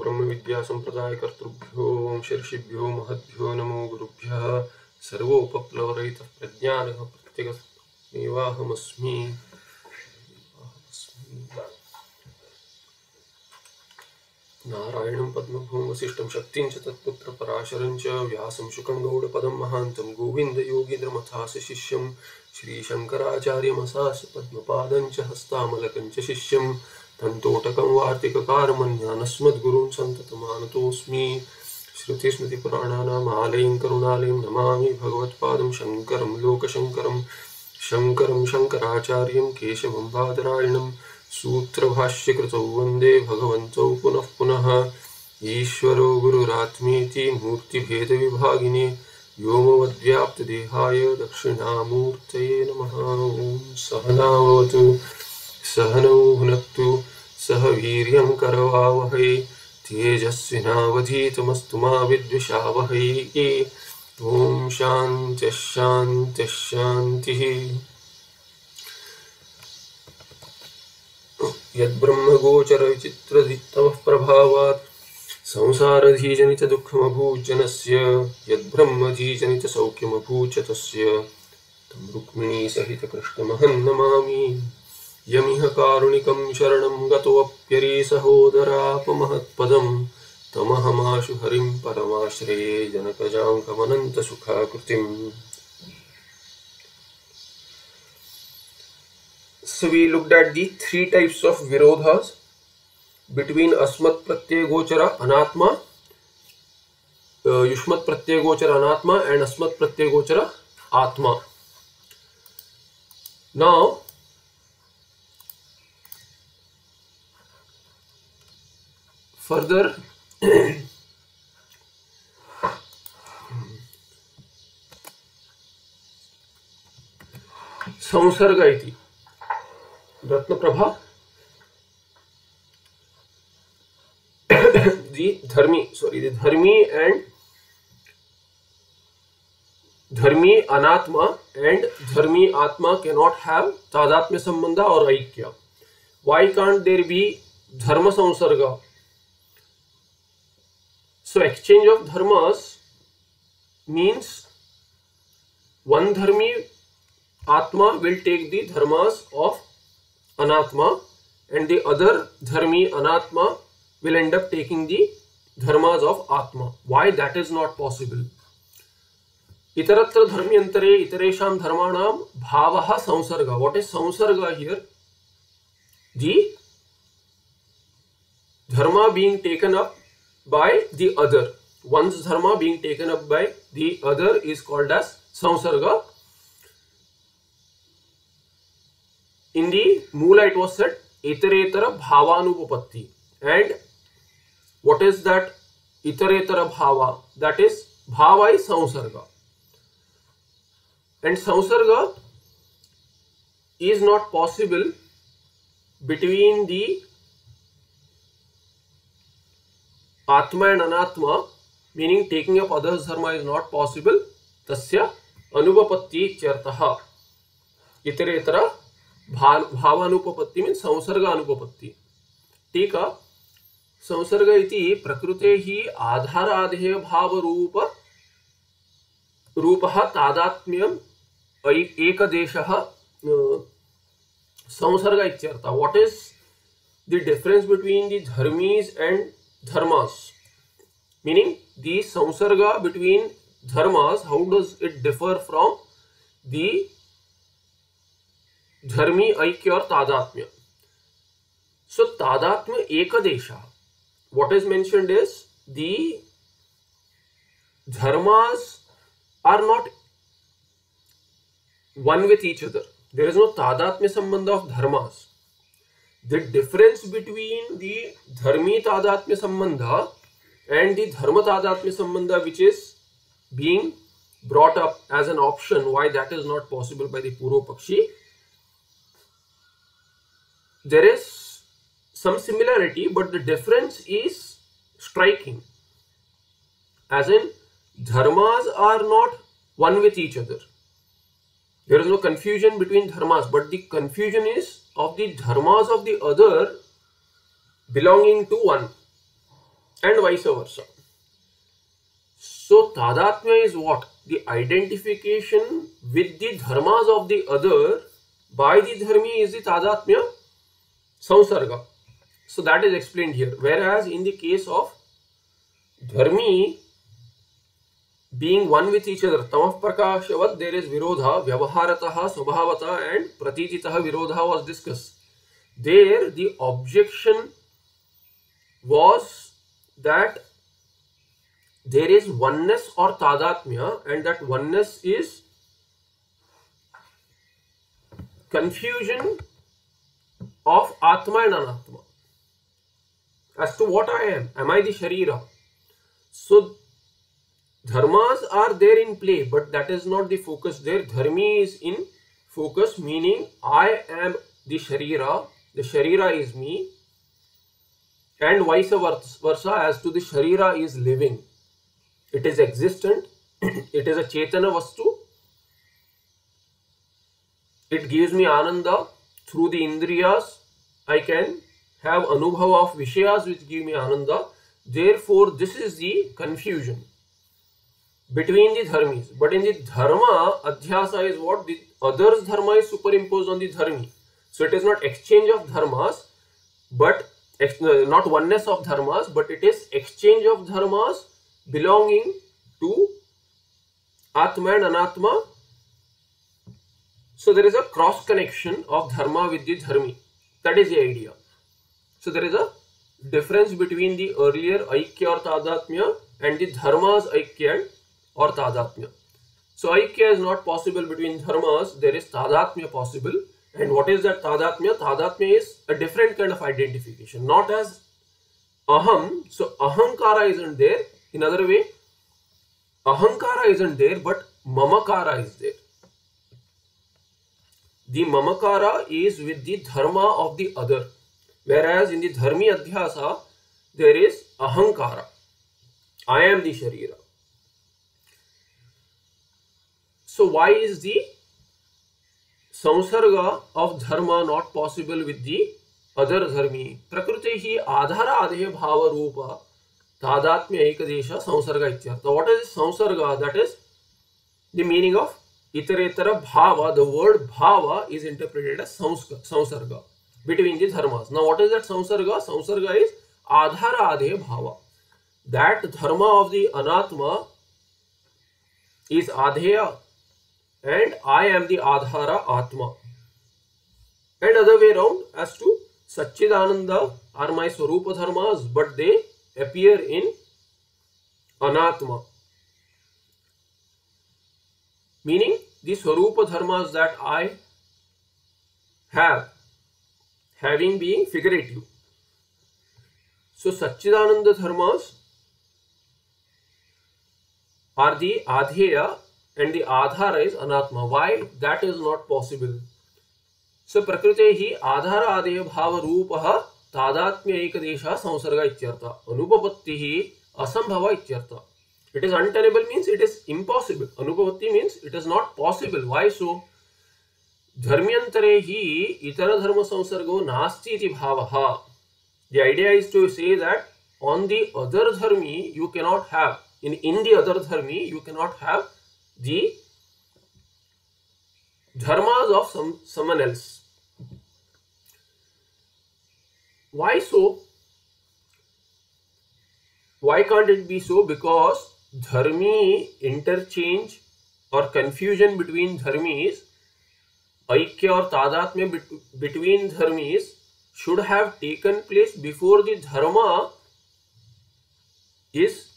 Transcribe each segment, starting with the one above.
ब्रह्मविद्यासम्प्रदायकर्तृभ्यो वंशर्षिभ्यो महद्भ्यो नमो गुरुभ्यः सर्वोपप्लवरहितः प्रज्ञानः प्रत्यगमेवाहमस्मि नारायणं पद्मभूं वसिष्ठं शक्तिं च तत्पुत्रपराशरं च व्यासं शुकं गौडपदं महान्तं गोविन्दयोगीन्द्रमथास्य शिष्यं, श्रीशङ्कराचार्यमसास्य पद्मपादं च हस्तामलकं च शिष्यं। तन्तोटकं वार्तिककारमन्यानस्मद्गुरून् सन्ततमानतोऽस्मि। श्रुतिस्मृतिपुराणानामालयं करुणालयं नमामि भगवत्पादं शङ्करं, लोकशङ्करं, शङ्करं शङ्कराचार्यं केशवं पुनः पुनः। ईश्वरो गुरुरात्मेति मूर्तिभेदविभागिने व्योमवद्व्याप्तदेहाय दक्षिणामूर्तये नमः। ॐ सहनावतु, सहनौ भुनक्तु सह वीर्यं करवावहै। तेजस्विनावधीतमस्तु मा विद्विषावहै। ॐ शान्तिः शान्तिः शान्तिः। यद्ब्रह्मगोचरविचित्रदित्तमः प्रभावात् संसारधीजनितदुःखमभूज्जनस्य यद्ब्रह्मधीजनितसौख्यमभूच तस्य तं रुक्मिणीसहितकृष्णमहं नमामि। यमिह कारुणिकं शरणं गतोऽप्यरीसहोदरापमहत्पदं तमहमाशु हरिं परमाश्रये जनकजाङ्कमनन्तसुखाकृतिम् So we looked at the three types of virodhas between Asmat Pratyay Gochara Anatma, uh, Yushmat Pratyay Gochara Anatma and Asmat Pratyay Gochara Atma. Now, further संसर्ग इति। रत्नप्रभा दी धर्मी सॉरी दी धर्मी एंड धर्मी अनात्मा एंड धर्मी आत्मा कैन नॉट हैव तादात्म्य संबंध और ऐक्य। व्हाई कांट देयर बी धर्म संसर्ग? So exchange of dharmas means one dharmi atma will take the dharmas of anatma and the other dharmi anatma will end up taking the dharmas of atma why that is not possible इतरत्र धर्म्यंतरे इतरेषां धर्माणां भावः संसर्ग what is संसर्ग here the dharma being taken up by the other. One's dharma being taken up by the other is called as samsarga in the mula it was said iteretara bhavanupapatti and what is that iteretara bhava that is bhava is samsarga and samsarga is not possible between the atma and anatma meaning taking up others dharma is not possible तस्य अनुपत्ति चर्थ इतरे इतर भा भावानुपपत्ति mean संसर्ग अनुपत्ति ठीक संसर्ग इति प्रकृते ही आधार आधेय भाव रूप रूप तादात्म्यम एक देश संसर्ग इत what is the difference between the dharmis and dharmas. Meaning the samsarga between dharmas how does it differ from the dharmi aikya or tadatmya? So tadatmya ekadesha what is mentioned is the dharmas are not one with each other. There is no tadatmya sambandha of dharmas the difference between the dharmi tadatmya sambandha and the dharma tadatmya sambandha which is being brought up as an option why that is not possible by the purva pakshi there is some similarity but the difference is striking. As in dharmas are not one with each other. There is no confusion between dharmas but the confusion is of the dharmas of the other belonging to one and vice versa. So tadatmya is what? The identification with the dharmas of the other by the dharmi is the tadatmya samsarga. So that is explained here. Whereas in the case of dharmi being one with each other, tamah prakashavat, there is virodha, vyavaharataha, swabhavata and pratititaha virodha was discussed. There the objection was that there is oneness or tadatmya and that oneness is confusion of atma and anatma as to what i am am i the sharira so dharmas are there in play but that is not the focus there. Dharmi is in focus meaning i am the sharira. The sharira is me. And vice versa as to the sharira is living. It is existent. It is a chetana vastu. It gives me ananda. Through the indriyas i can have Anubhava of vishayas which give me ananda. Therefore this is the confusion between the dharmis but in the dharma adhyasa is what the others dharma is superimposed on the dharmi so it is not exchange of dharmas but not oneness of dharmas, but it is exchange of dharmas belonging to Atma and Anatma. So there is a cross connection of dharma with the dharmi. That is the idea. So there is a difference between the earlier Aikya or Tadatmya and the dharmas Aikya और तादात्म्य। So aikya is not possible between dharmas there is tadatmya possible and what is that tadatmya? Is a different kind of identification not as aham so ahankara is and there in other way ahankara is and there but mamakara is there The mamakara is with the dharma of the other, whereas in the dharmi adhyasa there is ahankara. I am the sharira. So why is the samsarga of dharma not possible with the other dharmi? Prakritehi adhara adheya bhava rupa tadaatmya ekadesha samsarga So What is samsarga? That is the meaning of iteratara bhava. The word bhava is interpreted as samsarga between the dharmas. Now what is that samsarga? Samsarga is adhara adheya bhava. That dharma of the anatma is adheya and I am the Adhara Atma. And other way around as to Satchidananda are my Swarupa Dharmas but they appear in Anatma. Meaning the Swarupa Dharmas that I have having being figurative. So Satchidananda Dharmas are the Adheya and the adhara is anatma why that is not possible so प्रकृते ही आधार आदेय भाव रूप तादात्म्य एक देश संसर्ग इत अनुपत्ति असंभव इत it is untenable means it is impossible anupapatti means it is not possible why so धर्म्यंतरे ही इतर धर्म संसर्गो नास्ती इति भाव the idea is to say that on the other dharmi you cannot have in in the other dharmi you cannot have the dharmas of some someone else. Why so? Why can't it be so? Because dharmi interchange or confusion between dharmis aikya or tadatmya between dharmis should have taken place before the dharma is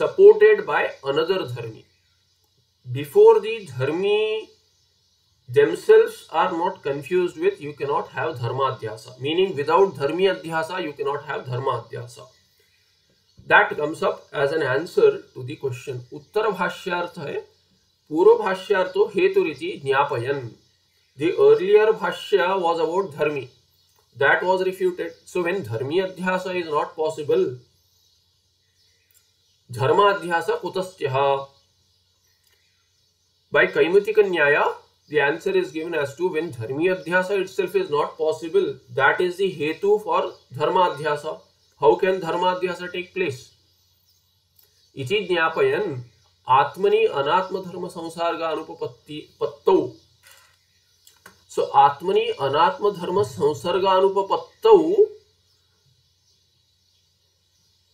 supported by another dharmi. Before the dharmi themselves are not confused with, you cannot have dharmadhyasa. Meaning without dharmi adhyasa, you cannot have dharmadhyasa. That comes up as an answer to the question. Uttar bhashyarth hai, puro bhashyartho heturiti jnapayan. The earlier bhashya was about dharmi. That was refuted. So when dharmi adhyasa is not possible, धर्माध्यास कुतस्त्य by kaimutika nyaya the answer is given as to when dharmi adhyasa itself is not possible that is the hetu for dharmadhyasa how can dharmadhyasa take place इति ज्ञापयन आत्मनि अनात्म धर्म संसर्ग अनुपपत्ति पत्तौ। सो so, अनात्म धर्म संसर्ग अनुपपत्तौ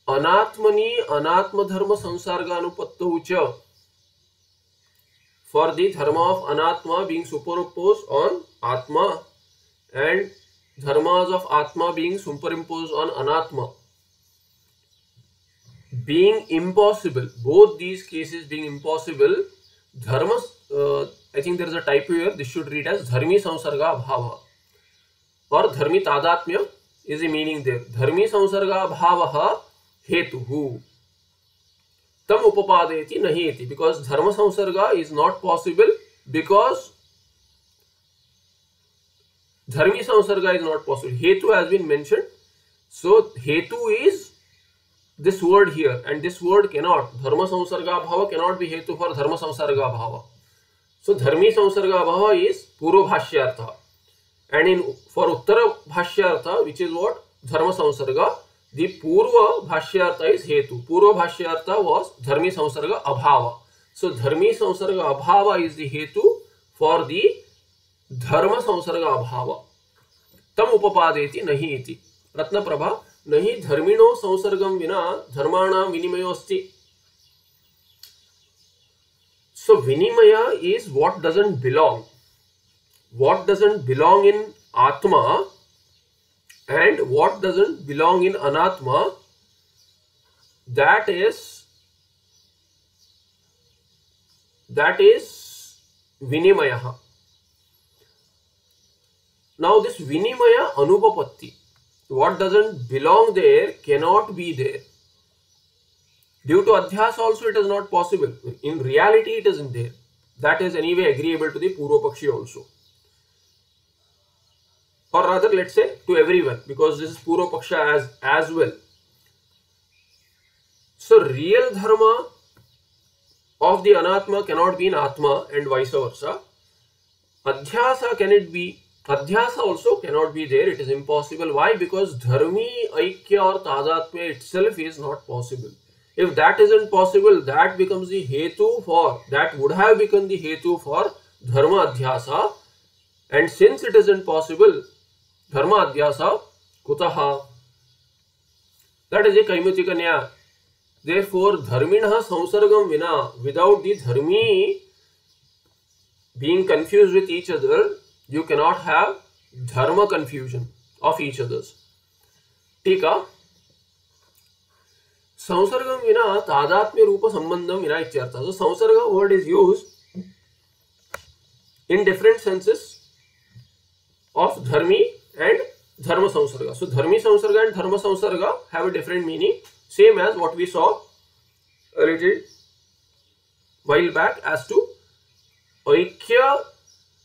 अनात्मनी अनात्म धर्म संसार्गानुपत्त उच for the dharma of anatma being superimpose on atma and dharma of atma being superimpose on anatma. Being impossible both these cases being impossible dharma I think there is a type your this should read as dharmi samsarga abhava और धर्मी तादात्म्य is a meaning there धर्मी संसर्ग अभाव हेतु who. तम उपपादयति नहीं इति बिकॉज़ धर्म संसर्ग is not possible because dharmi samsarga is not possible hetu has been mention so hetu is this word here and this word cannot dharma samsarga abhava cannot be हेतु फॉर धर्म संसर्ग अभाव। सो धर्मी संसर्ग अभाव इज़ पूर्व भाष्यार्थ। एंड इन फॉर उत्तर भाष्यार्थ which is what dharma samsarga. The purva bhashyartha is hetu purva bhashyartha was dharmi samsarga abhava so dharmi samsarga abhava is the hetu for the dharma samsarga abhava tam upapadeti nahi iti ratna prabha नहीं धर्मिणो संसर्गम विना धर्माणाम विनिमयो अस्ति so vinimaya is what doesn't belong what doesn't belong in atma and what doesn't belong in anatma that is that is vinimaya now this vinimaya anupapatti what doesn't belong there cannot be there. Due to adhyas also it is not possible. In reality it isn't there. That is anyway agreeable to the Purva Pakshi also. Or rather let's say to everyone because this is Purva Paksha as, as well. So real dharma of the anatma cannot be in atma and vice versa. Adhyasa can it be Adhyasa also cannot be there. It is impossible. Why? Because dharmi, aikya or tadatmya itself is not possible. If that isn't possible, that becomes the hetu for, that would have become the hetu for dharma adhyasa. And since it isn't possible, धर्म अध्यास कुतः? That is a कैमुची कन्या देर four धर्मिण संसर्गम विना without the dharmi being confuse with each other you cannot have dharma confusion of each others ठीक है संसर्ग विना तादात्म्य रूप संबंध विना इत्यर्थ so samsarga word is use in different senses of dharmi and dharma samsarga so dharmi samsarga and dharma samsarga have a different meaning same as what we saw a little while back as to aikya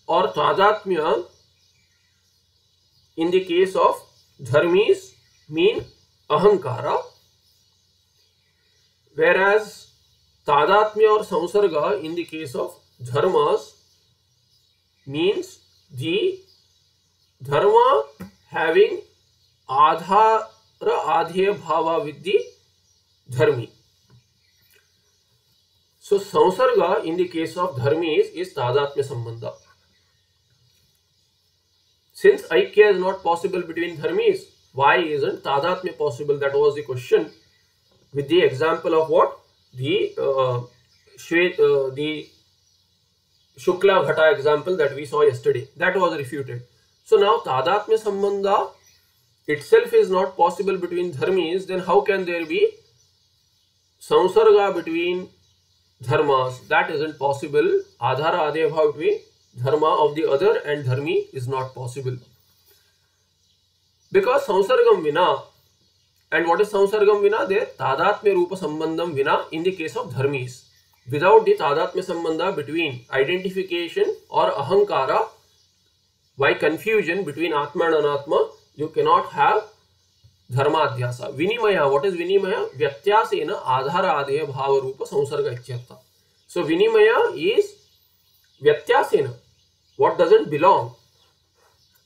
or tadatmya in the case of dharmis mean ahankara whereas tadatmya or samsarga in the case of dharmas means the dharma having adhara adhya bhava with the dharmi so samsarga in the case of dharmis is tadatmya sambandha Since Aikya is not possible between dharmis, why isn't Tadatmya possible? That was the question. With the example of what? The uh, Shvet, uh, the Shukla Ghata example that we saw yesterday. That was refuted. So now Tadatmya Sambandha itself is not possible between dharmis, then how can there be samsarga between dharmas? That isn't possible. Adhara Adhyabha between dharma of the other and dharmi is not possible. Because samsargam vina and what is samsargam vina? There tadatmya rupa sambandham vina in the case of dharmis. Without the tadatmya sambandha between identification or ahankara, by confusion between atma and anatma, you cannot have adhyasa. Vinimaya, what is vinimaya? Vyatyasena adhara adheya bhava rupa samsarga ityartha. So vinimaya is vyatyasena what doesn't belong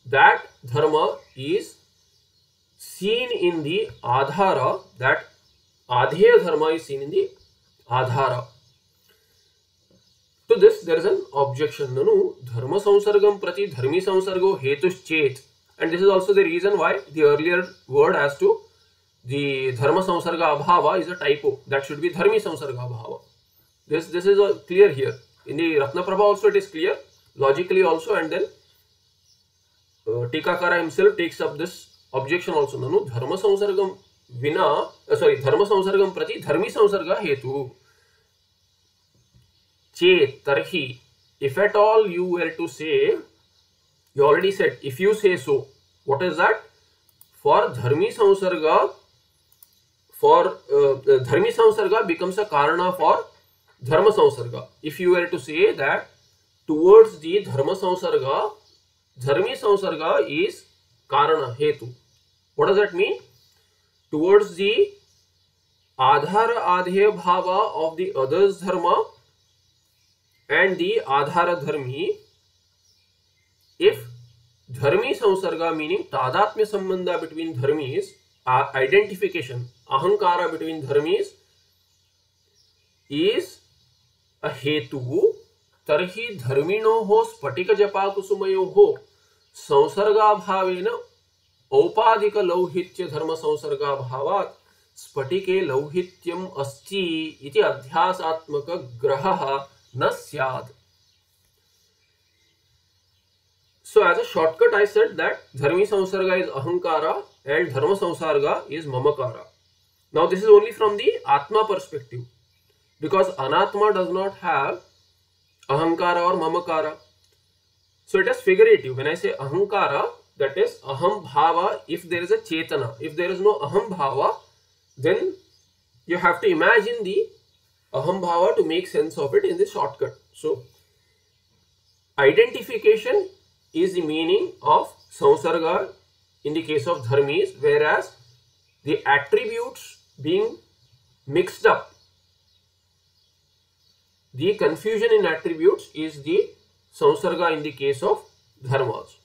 that dharma is seen in the adhara that adheya dharma is seen in the adhara तो this there is an objection ननु धर्म संसर्गम प्रति धर्मी संसर्गो हेतुश्चेत and this is also the reason why the earlier word as to the dharma samsarga abhava is a typo that should be dharmi samsarga abhava this this is clear here in the Ratnaprabha it is clear logically also and then tikakara himself takes up this objection also ननु धर्म संसर्ग विना sorry धर्म संसर्गम प्रति धर्मी संसर्ग हेतु चेत तरही if at all you were to say you already set if you say so what is that for dharmi samsarga for धर्मी संसर्ग becomes a karana for dharma samsarga if you were to say that towards the dharma samsarga dharmi samsarga is karana hetu what does that mean towards the adhara adheya bhava of the others dharma and the adhara dharmi if dharmi samsarga meaning tadatmya sambandha between dharmis identification ahankara between dharmis is a hetu तरही धर्मिणो हो स्फटिक जपा कुसुमयो हो संसर्गाभावेन औपाधिक लौहित्य धर्म संसर्गाभावात् स्फटिके लौहित्यम अस्ति इति अध्यासात्मक ग्रहः न स्यात् So as a shortcut, I said that Dharmi Samsarga is Ahankara and Dharma Samsarga is Mamakara. Now this is only from the Atma perspective because Anatma does not have Ahankara or Mamakara. So it is figurative. When I say Ahankara, that is Aham Bhava if there is a Chetana. If there is no Aham Bhava, then you have to imagine the Aham Bhava to make sense of it in the shortcut. So identification is the meaning of samsarga in the case of dharmis whereas the attributes being mixed up the confusion in attributes is the samsarga in the case of dharmas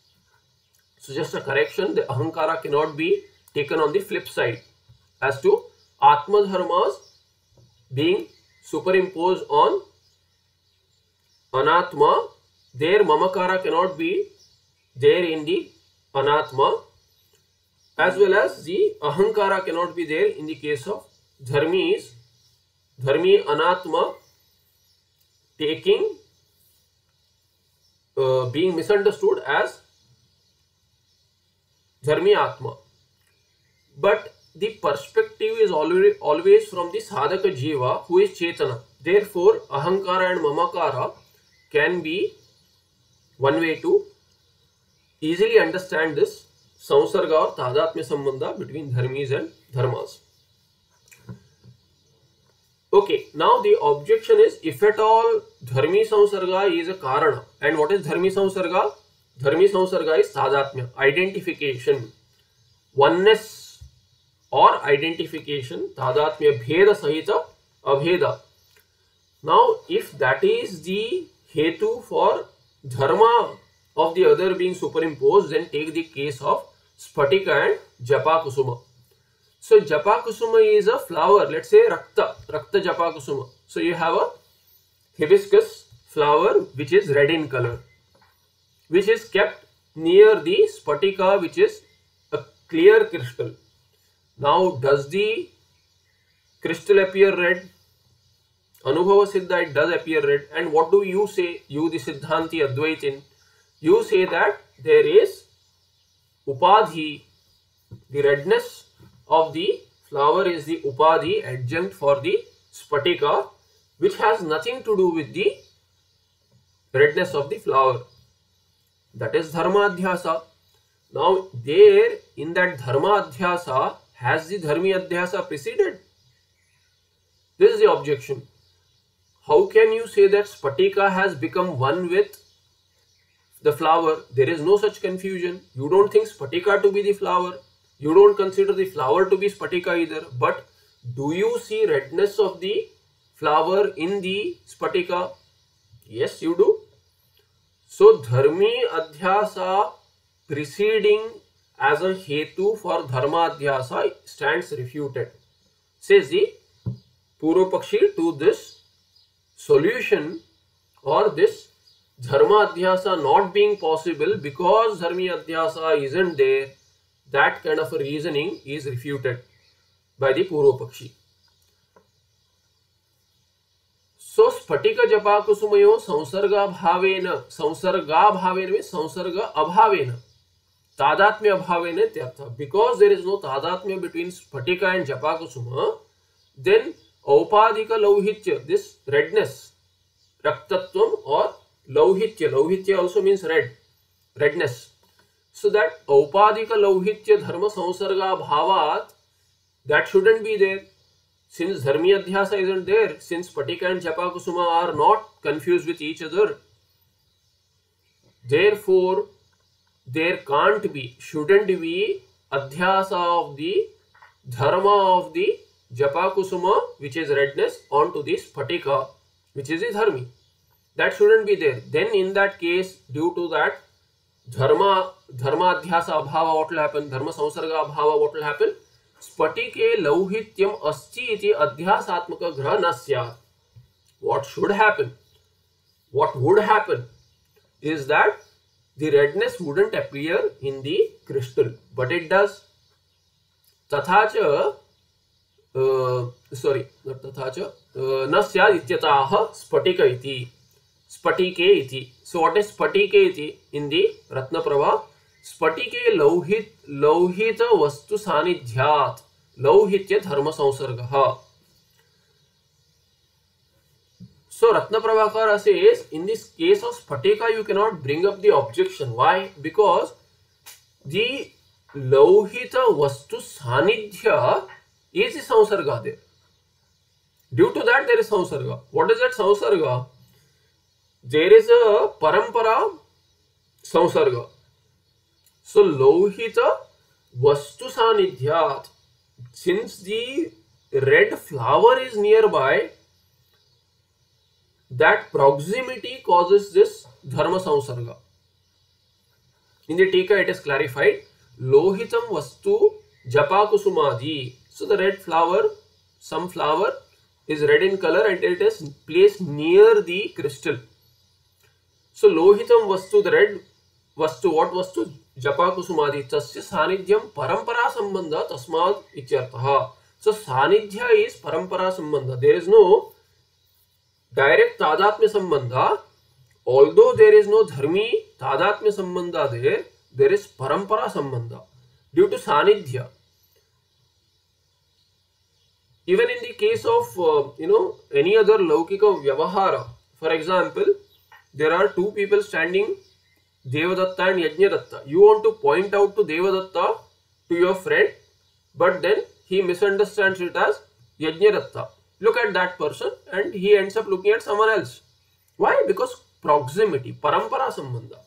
so just a correction the ahankara cannot be taken on the flip side as to atma dharmas being superimpose on anatma there mamakara cannot be there in the anatma as well as the ahankara cannot be there in the case of dharmi is dharmi anatma taking being misunderstood as dharmi atma but the perspective is always always from the sadhaka jiva who is chetana therefore ahankara and mamakara can be one way to easily understand this samsarga or tadatmya sambandha between dharmis and dharmas. Okay, now the objection is if at all dharmi samsarga is a karana and what is dharmi samsarga? Dharmi samsarga is tadatmya, identification, oneness और identification तादात्म्य भेद सहित अभेद। Now if that is the hetu for dharma of the other being superimpose then take the case of sphatika and japa kusum so japa kusum is a flower let say rakta rakta japa kusum so you have a hibiscus flower which is red in colour which is kept near the sphatika which is a clear crystal Now does the crystal appear red? Anubhava Siddha it does appear red and what do you say, you the Siddhanti Advaitin? you say that there is upadhi, the redness of the flower is the upadhi adjunct for the spatika which has nothing to do with the redness of the flower. That is dharma adhyasa. Now there in that dharma adhyasa has the dharmi adhyasa preceded? This is the objection. How can you say that spatika has become one with the flower? There is no such confusion. You don't think spatika to be the flower? You don't consider the flower to be spatika either. But do you see redness of the flower in the spatika yes you do. So dharmi adhyasa preceding as a hetu for dharmadhyasa stands refuted. Says the Purvapakshi to this solution or this dharma adhyasa not being possible because dharmi adhyasa isn't there, that kind of a reasoning is refuted by the Purvapakshi. So स्फटिक जपाकुसुमयो संसर्गाभावेन संसर्गाभावेन में संसर्ग अभावेन अभावेन इत्यर्थ because there is no तादात्म्य बिटवीन स्फटिक एंड जपाकुसुम देन औपाधिक लौहित्य दिस रेडनेस रक्तत्व और लौहित्य। लौहित्य also means red redness so that औपाधिक लौहित्य धर्म संसर्गाभावात that shouldn't be there since dharmi adhyasa isn't there, since Patika and Japakusuma are not confused with each other, therefore there can't be, shouldn't be adhyasa of the dharma of the Japakusuma, which is redness, onto this Patika, which is the dharmi. That shouldn't be there. Then in that case, due to that dharma, dharma adhyasa abhava, what will happen? Dharma samsarga abhava, what will happen? लौहित्यम अस्ति इति अध्यासात्मक ग्रह न स्यात् what should happen what would happen is that the redness wouldn't appear in the crystal but it does तथा च sorry तथा च न इत्यतः स्फटिक स्फटिके so what is स्फटिके इति in the रत्न प्रभा स्फटिके लौहित लौहित वस्तु सानिध्यात लौहित्य धर्म संसर्ग So Ratna Prabhakara says, in this case of Spatika, you cannot bring up the objection. Why? Because the Lohita Vastu Sanidhya is Samsarga there. Due to that, there is Samsarga. What is that Samsarga? There is a Parampara Samsarga. So lohita vastu sanidhyat. Since the red flower is nearby, that proximity causes this dharma samsarga. In the tika it is clarified. Lohitam vastu japakusumadi. So the red flower, some flower is red in color and it is placed near the crystal. So lohitam vastu, the red vastu, what vastu? जपाकुसुमादि तस्य सानिध्यम परंपरा संबंध तस्मात् इत्यर्थः so सानिध्य is परंपरा संबंध there is no direct तादात्म्य संबंध ऑल दो देर इज़ नो धर्मी तादात्म्य संबंध देर इज़ परंपरा संबंध ड्यू टू सानिध्य। Even in case of you know any other लौकिक व्यवहार for example there are two people standing Devadatta and Yajnadatta. You want to point out to Devadatta to your friend but then he misunderstands it as Yajnadatta. Look at that person and he ends up looking at someone else. Why? Because proximity, parampara sambandha.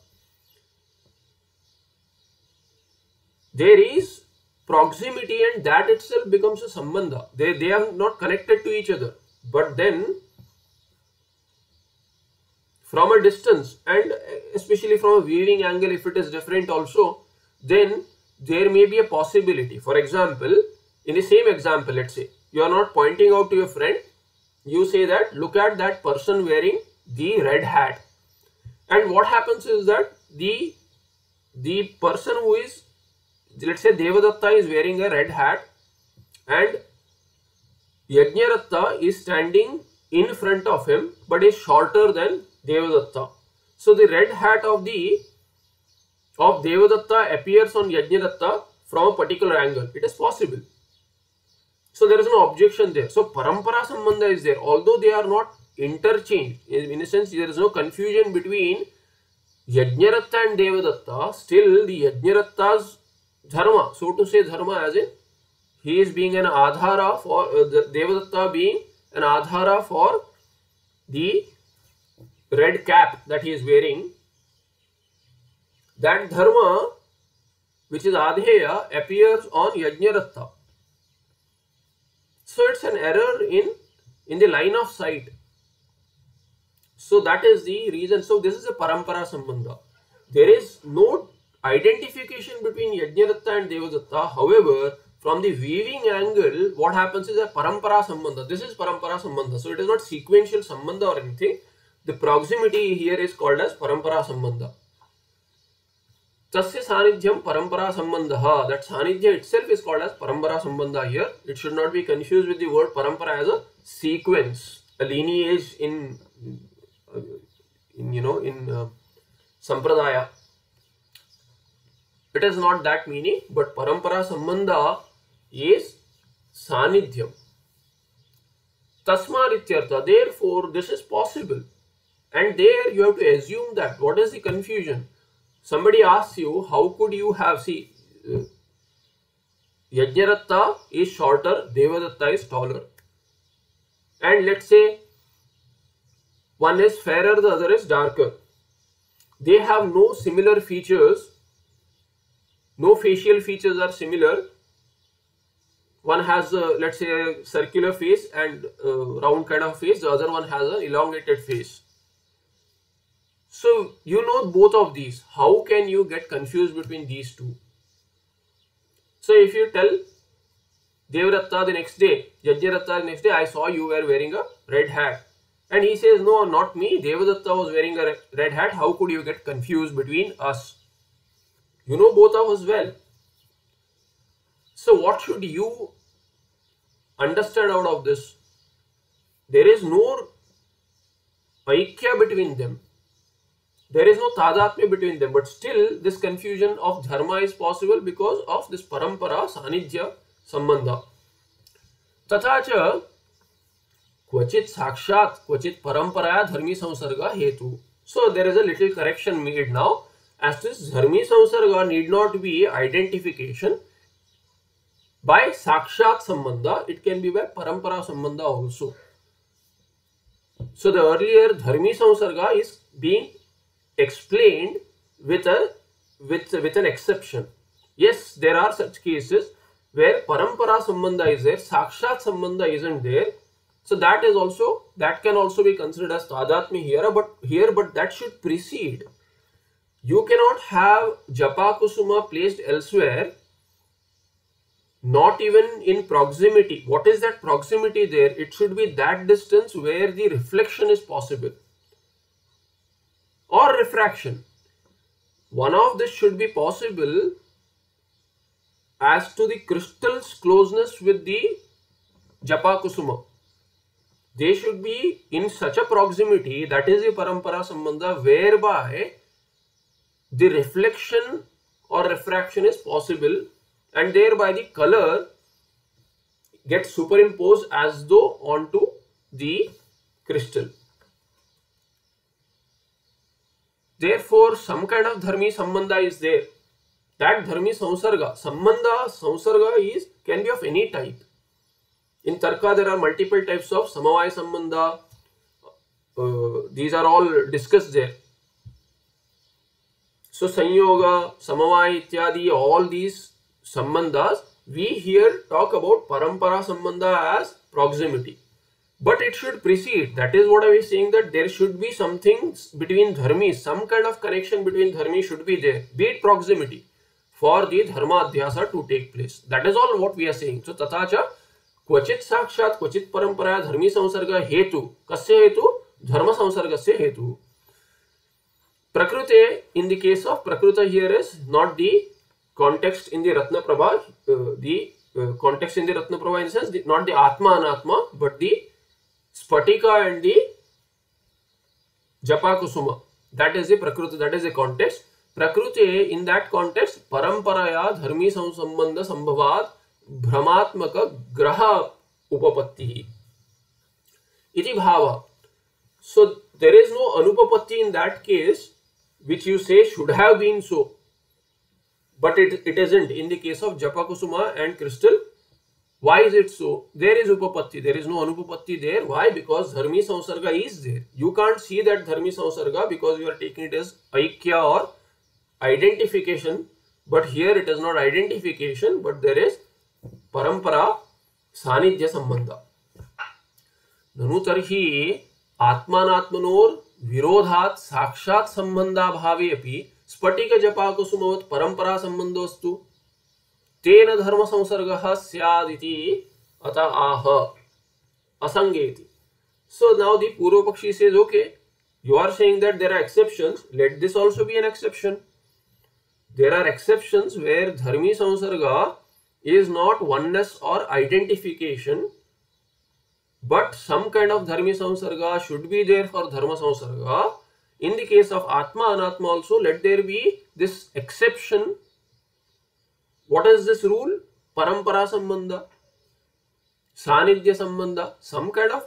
There is proximity and that itself becomes a sambandha. They, they are not connected to each other. But then from a distance and especially from a viewing angle if it is different also then there may be a possibility for example in the same example let's say you are not pointing out to your friend you say that look at that person wearing the red hat and what happens is that the the person who is let's say devadatta is wearing a red hat and yajnaratta is standing in front of him but is shorter than Devadatta. So the red hat of the of Devadatta appears on Yajnadatta from a particular angle. It is possible. So there is no objection there. So parampara sambandha is there. Although they are not interchanged, in a sense there is no confusion between Yajnaratta and Devadatta. Still the Yajnaratta's dharma, so to say dharma as in he is being an adhara for uh, the Devadatta being an adhara for the red cap that he is wearing, that dharma, which is adheya, appears on Yajnaratta. So it's an error in, in the line of sight. So that is the reason. So this is a parampara sambandha. There is no identification between Yajnadatta and Devadatta. However, from the weaving angle, what happens is a parampara sambandha. This is parampara sambandha. So it is not sequential sambandha or anything. The proximity here is called as parampara sambandha. तस्य सानिध्यम परंपरा संबंध that सानिध्य itself is called as परंपरा संबंध here it should not be confused with word परंपरा as a sequence lineage in in you know in संप्रदाय it is not that meaning but परंपरा संबंध इज़ सानिध्यम तस्मा therefore this is possible and there you have to assume that what is the confusion Somebody asks you, how could you have, see, uh, Yajnaratta is shorter, Devadatta is taller. And let's say one is fairer, the other is darker. They have no similar features, no facial features are similar. One has, a, let's say, a circular face and round kind of face, the other one has an elongated face. So you know both of these. How can you get confused between these two? So if you tell Devratta the next day, Yajnaratta the next day, I saw you were wearing a red hat. And he says, no, not me. Devadatta was wearing a red hat. How could you get confused between us? You know both of us well. So what should you understand out of this? There is no aikya between them. There is no tadatmya between them, but still this confusion of dharma is possible because of this parampara sanidhya sambandha. तथा च क्वचित साक्षात क्वचित परंपराया धर्मी संसर्ग हेतु so there is a little correction made now as this dharmi samsarga need not be identification by sakshat sambandha it can be by parampara sambandha also so the earlier dharmi samsarga is being explained with a with with an exception. Yes there are such cases where parampara sambandha is there sakshat sambandha isn't there. So that is also that can also be considered as tadatmi here but here but that should precede. You cannot have japa kusuma placed elsewhere not even in proximity. What is that proximity there? It should be that distance where the reflection is possible or refraction. One of this should be possible as to the crystal's closeness with the Japa Kusuma. They should be in such a proximity, that is the Parampara Sambandha, whereby the reflection or refraction is possible and thereby the color gets superimposed as though onto the crystal. Therefore, some kind of dharmi sambandha is there. That dharmi samsarga, sambandha, samsarga is can be of any type. In Tarka, there are multiple types of samavaya sambandha. Uh, these are all discussed there. So, sanyoga, samavaya, ityadi, all these sambandhas, we here talk about parampara sambandha as proximity but it should precede that is what i was saying that there should be something between dharmi some kind of connection between dharmi should be there be it proximity for the dharma adhyasa to take place that is all what we are saying so tatacha क्वचित साक्षात क्वचित परंपरा धर्मी संसर्ग हेतु कस्य हेतु धर्म संसर्ग से हेतु प्रकृते in the case of prakrita here is not the context in the ratna prabha uh, the uh, context in the ratna prabha in the sense the, not the atma anatma but the स्फटिक and the जपाकुसुम that is a प्रकृति that is A context प्रकृति in that context परंपराया धर्मी संबंध संभवात भ्रमात्मक ग्रह उपपत्ति इति भाव so there is no अनुपपत्ति in that case which you say should have been so but it it is in the case of जपाकुसुम and crystal why is it so? There is upapatti. There is no anupapatti there. Why? Because dharmi samsarga is there. You can't see that dharmi samsarga because you are taking it as aikya or identification. But here it is not identification, but there is parampara सानिध्य संबंध ननु तर्हि आत्मात्मनोर विरोधात् साक्षात् संबंधाभावे अपि स्फटिक जपा कुसुमवत् परंपरा संबंधोस्तु तेन धर्म संसर्ग सियादी अत आह। असंगे सो नाउ दी पूर्व पक्षी says okay you are saying that there are exception let this also be an exception there are exception where धर्मी संसर्ग इज़ नॉट वननेस और identification but some kind of धर्मी संसर्ग शुड बी देर फॉर धर्म संसर्ग in the case of आत्मा अनात्मा also let there be this exception what is this rule parampara sambandha sanidhya sambandha some kind of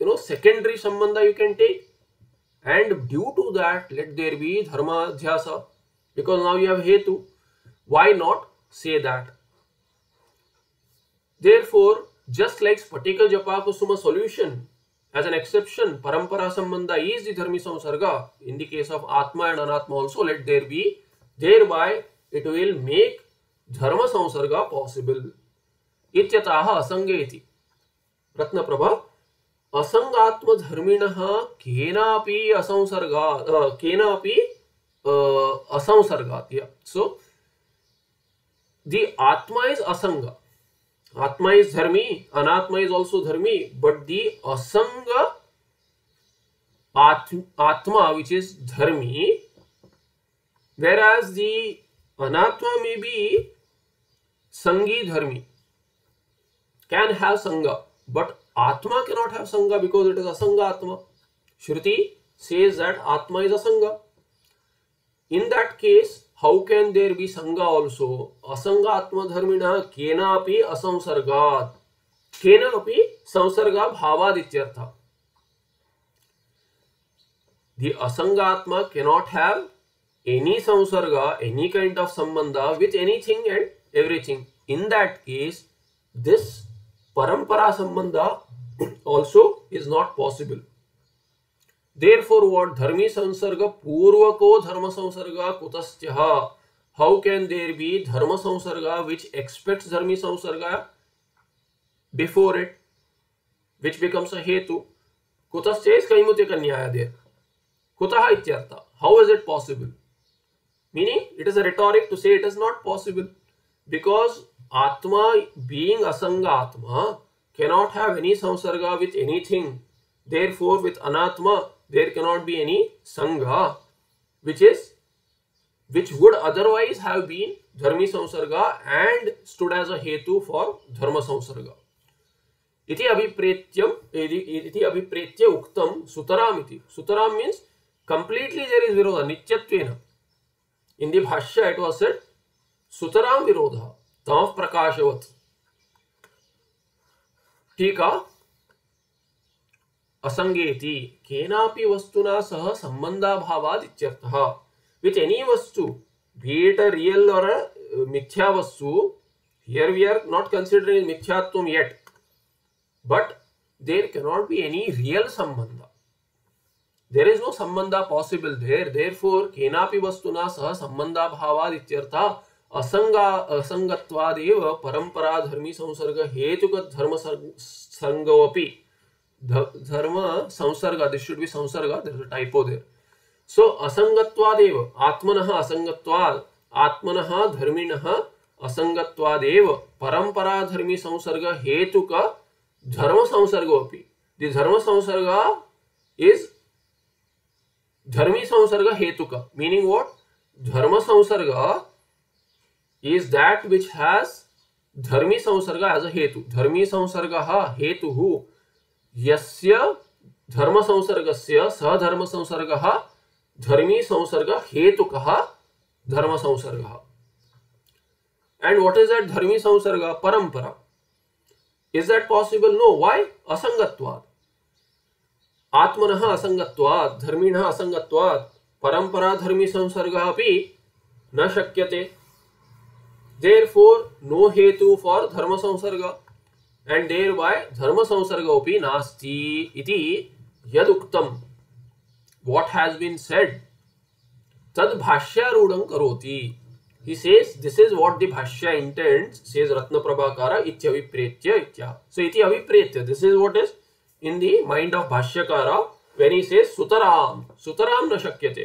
you know secondary sambandha you can take and due to that let there be dharma dhyasa because now you have hetu why not say that therefore just like spatika japa kusuma solution as an exception, parampara sambandha is the dharmi samsarga. In the case of atma and anatma also, let there be. Thereby, it will make धर्म संसर्ग possible असंग रत्न प्रभा असंगात्म धर्मिण केनापी असंसर्गा केनापी असंसर्गा so the आत्मा इज़ असंग। आत्मा इज़ धर्मी, अनात्मा इज़ ऑल्सो धर्मी बट दि असंग आत्मा विच इज़ धर्मी वेर एज दि अनात्मा मे बी संगी धर्मी. कैन हैव संग बट आत्मा के नॉट हैव संग बिकॉज़ इट इज़ असंग आत्मा. श्रुति सेज दैट आत्मा इज़ असंग. In that case how can there be संग ऑल्सो असंग आत्मधर्मिण के असंसर्गा के संसर्गा भावादित्यर्थ. दि असंग आत्मा कैनॉट हैव एनी संसर्ग एनी काइंड ऑफ़ संबंध with anything and everything in that case this parampara sambandha also is not possible therefore what dharmi samsarga purvako dharma samsarga kutasya how can there be dharma samsarga which expects dharmi samsarga before it which becomes a hetu kutasya is kaimutya kanyaya there kutah ityartha how is it possible meaning it is a rhetoric to say it is not possible because atma being asanga atma cannot have any samsarga with anything therefore with anatma there cannot be any sangha which is which would otherwise have been dharmi samsarga and stood as a hetu for dharma samsarga iti abhipretyam iti abhipretya uktam sutaram iti sutaram means completely there is virodha nityatvena in the bhashya it was said सुतरा विरोध तव प्रकाशवत। टीका असंगेति केनापि वस्तुना सह संबंधाभावाद वस्तु be it real और मिथ्या वस्तु here we are not considering मिथ्यात्वम yet but there can not be any real संबंध देयर इज़ नो संबंधा पॉसिबल देयर देयरफॉर केनापि वस्तुना सह संबंधाभावाद असंगा असंगत्वाद परंपरा धर्मी संसर्ग हेतु धर्म संगवपी धर्म संसर्ग दिस शुड संसर्ग टाइपो दे सो असंगत्वाद आत्मन असंगवाद आत्मन धर्मिण असंगवाद परंपरा धर्मी संसर्ग हेतुक धर्म संसर्ग अपि दि धर्म संसर्ग इज़ धर्मी संसर्ग हेतुक. मीनिंग व्हाट धर्म संसर्ग इज़ दैट विच हैज़ धर्मी संसर्ग एज अ हेतु धर्मी संसर्ग हेतु यस्य धर्म संसर्ग से सधर्म संसर्ग धर्मी संसर्ग हेतु धर्म संसर्ग एंड व्हाट इज़ दैट धर्मी संसर्ग परंपरा is that possible no why असंगत्वाद आत्मन असंगत्वाद धर्मी असंगवाद परंपरा धर्मी संसर्ग अभी न शक्यते therefore no hetu for dharma samsarga and thereby dharma samsarga samsargopi nasti iti yaduktam what has been said tad bhashya rudam karoti he says this is what the bhashya intends says ratna prabhakara ityavipretya itya so iti avipretya this is what is in the mind of bhashyakara when he says sutaram sutaram na shakyate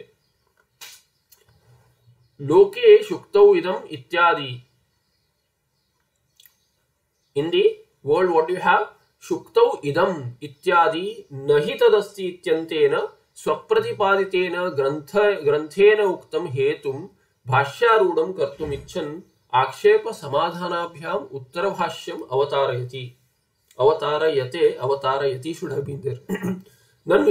लोके शुक्तौ idam ityadi in the world, what you have? शुक्तौ इदम इत्यादि नहि तदस्ति इत्यन्तेन स्वप्रतिपादितेन ग्रन्थ, ग्रन्थेन उक्तं हेतुं भाष्यारूढं कर्तुम् इच्छन् आक्षेप समाधानाभ्याम उत्तर भाष्यम अवतारयति। अवतारयते, अवतारयति शुड हैव बीन देयर नन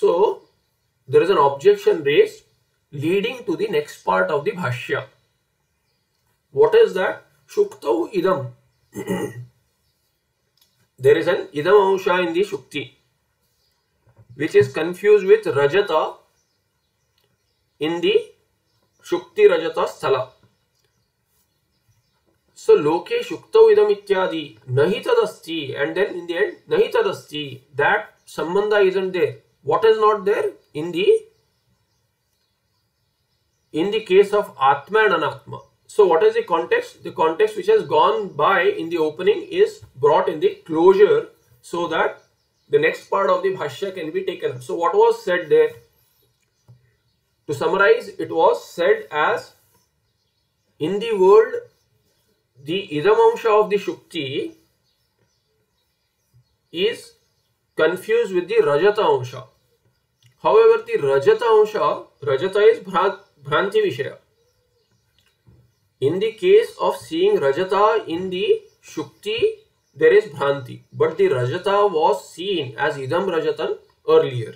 so there is an objection raised leading to the next part of the bhashya. What is that? Shuktau idam. There is an idam ansha in the shukti which is confused with rajata in the shukti rajata sthala. So loke shuktau idam ityadi nahi tadasti and then in the end nahi tadasti that sambandha isn't there what is not there in the in the case of atma and anatma so what is the context? The context which has gone by in the opening is brought in the closure so that the next part of the bhashya can be taken. So what was said there? To summarize, it was said as in the world, the idamamsha of the shukti is confused with the rajata amsha. However, the rajata amsha, rajata is bhranti vishaya in the case of seeing Rajata in the Shukti, there is Bhranti. But the Rajata was seen as Idam Rajatan earlier.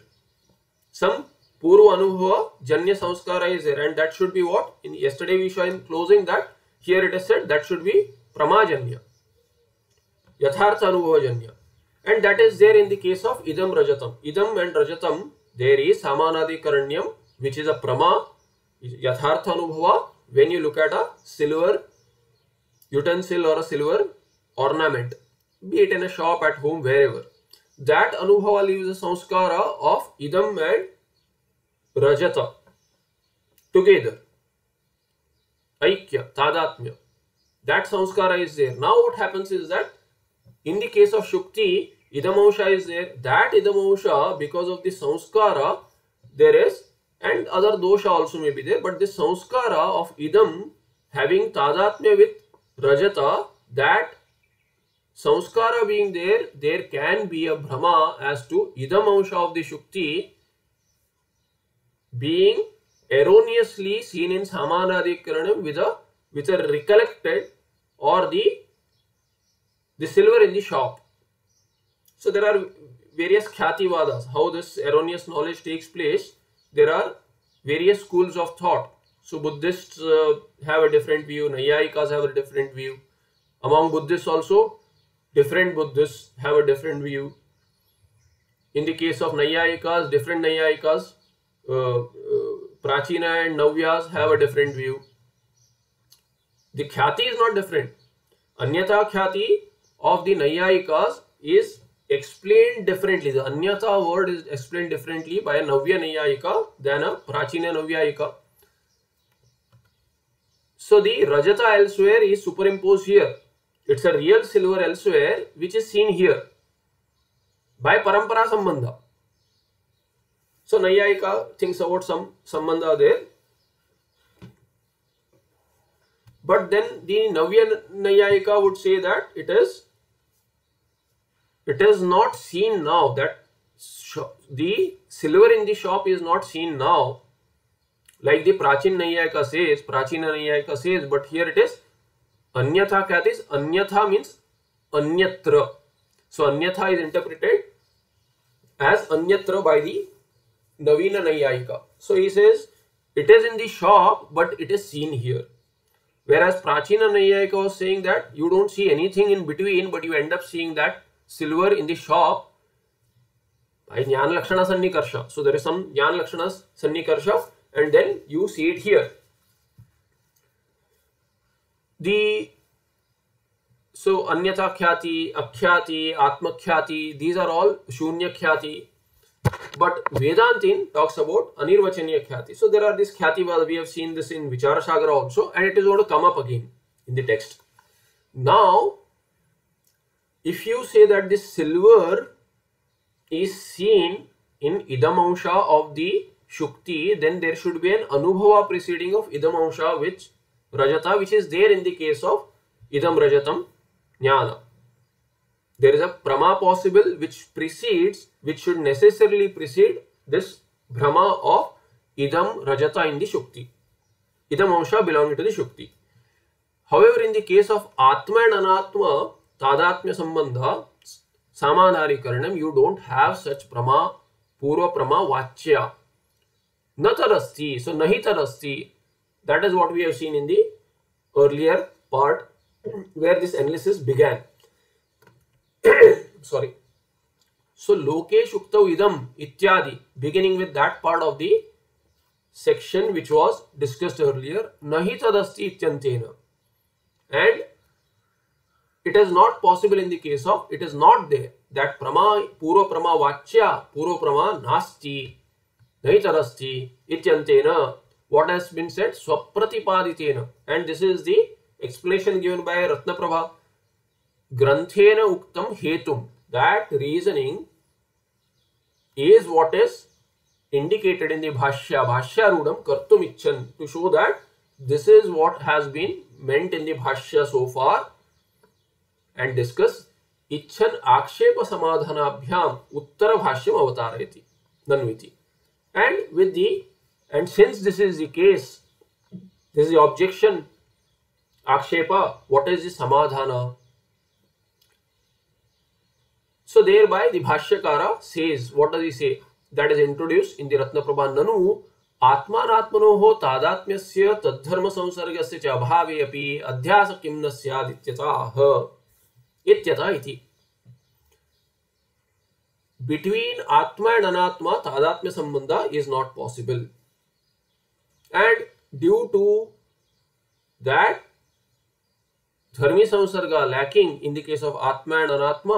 Some Purva Anubhava Janya Samskara is there and that should be what? In yesterday we saw in closing that here it is said that should be Pramajanya. Yathartha Anubhava Janya. And that is there in the case of Idam Rajatam. Idam and Rajatam there is Samanadi Karanyam which is a Prama Yathartha Anubhava when you look at a silver utensil or a silver ornament, be it in a shop, at home, wherever, that anubhava leaves a samskara of idam and rajata together. Aikya, tadatmya. That samskara is there. Now what happens is that in the case of Shukti, idamausha is there. That idamausha, because of the samskara, there is and other dosha also may be there but the sanskara of idam having tadatmya with rajata that sanskara being there there can be a brahma as to idam ansha of the shukti being erroneously seen in samanadikaranam with a with a recollected or the the silver in the shop so there are various khyativadas how this erroneous knowledge takes place there are various schools of thought. So Buddhists uh, have a different view, Nayayikas have a different view. Among Buddhists also, different Buddhists have a different view. In the case of Nayayikas, different Nayayikas, uh, uh, Prachina and Navyas have a different view. The Khyati is not different. Anyatha Khyati of the Nayayikas is explained differently. The Anyatha word is explained differently by a Navya Nayayika than a Prachina Navyayika. So the Rajata elsewhere is superimposed here. It's a real silver elsewhere which is seen here by Parampara Sambandha. So Nayayika thinks about some Sambandha there. But then the Navya Nayayika would say that it is it is not seen now that the silver in the shop is not seen now. Like the prachin nayyayika says prachina nayyayika says but here it is. Anyatha kya is anyatha means anyatra. So anyatha is interpreted as anyatra by the navina nayyayika so he says it is in the shop but it is seen here. Whereas prachina nayyayika was saying that you don't see anything in between but you end up seeing that silver in the shop by Jnana Lakshana Sannikarsha. So there is some Jnana Lakshana Sannikarsha and then you see it here. The so Anyatha Khyati, Akhyati, Atma Khyati, these are all Shunya Khyati. But Vedantin talks about Anirvachaniya Khyati. So there are these Khyati, we have seen this in Vichara Sagara also, and it is going to come up again in the text. Now, if you say that this silver is seen in idam ansha of the shukti, then there should be an anubhava preceding of idam ansha which rajata, which is there in the case of idam rajatam jnana. There is a prama possible which precedes, which should necessarily precede this brahma of idam rajata in the shukti. Idam ansha belonging to the shukti. However, in the case of atma and anatma, तादात्म्य संबंध सामानीकरण you don't have such प्रमा पूर्व प्रमा वाच्य। न तरस्ती सो नहीं तरस्ती। That is what we have seen in the earlier part where this analysis began sorry so Lokesh उक्त इदम इत्यादि beginning with that part of the section which was discussed earlier नहीं तदस्ती इत्यंतेन and it is not possible in the case of, it is not there, that prama, puro prama vachya, puro prama nasti, nahi tadasti ityantena. What has been said? Swapratipaditena. And this is the explanation given by Ratnaprabha. Granthena uktam hetum. That reasoning is what is indicated in the Bhashya. Bhashya Rudam Kartum Icchan to show that this is what has been meant in the Bhashya so far and discuss Icchan Akshepa Samadhanabhyam Uttara Bhashyam Avatarayati Nanviti. And with the and since this is the case, this is the objection Akshepa, what is the Samadhana? So thereby the Bhashyakara says, what does he say? That is introduced in the Ratnaprabha Nanu आत्मानात्मनोः तादात्म्यस्य तद्धर्म संसर्गस्य च अभावे अपि अध्यास किं न स्यादित्यतः इत्यतः बिटवीन आत्मा एंड अनात्मा तादात्म्य संबंध is not possible and due to that धर्मी संसर्ग lacking in the case of आत्मा एंड अनात्मा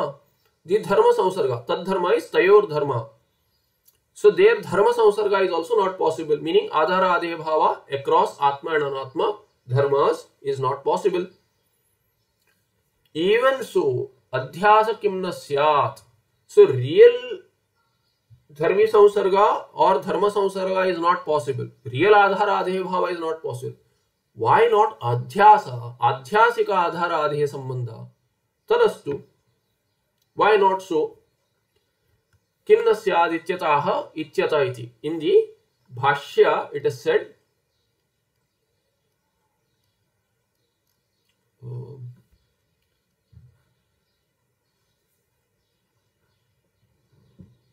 द धर्म संसर्ग तद्धर्म इज़ तयोर धर्म सो देर धर्म संसर्ग is also not possible meaning आधार आदे भाव अक्रॉस आत्मा एंड अनात्मा, धर्म is not possible even so अध्यास किम न सो रियल धर्मी संसर्ग और धर्म संसर्ग इज़ नॉट पॉसिबल रियल आधार आधेय भाव is not possible why not अध्यास आध्यासिक आधार आधेय संबंध तदस्तु वाई नॉट सो किम न सियाद इत्यता इन दि भाष्य इट इज़ सेड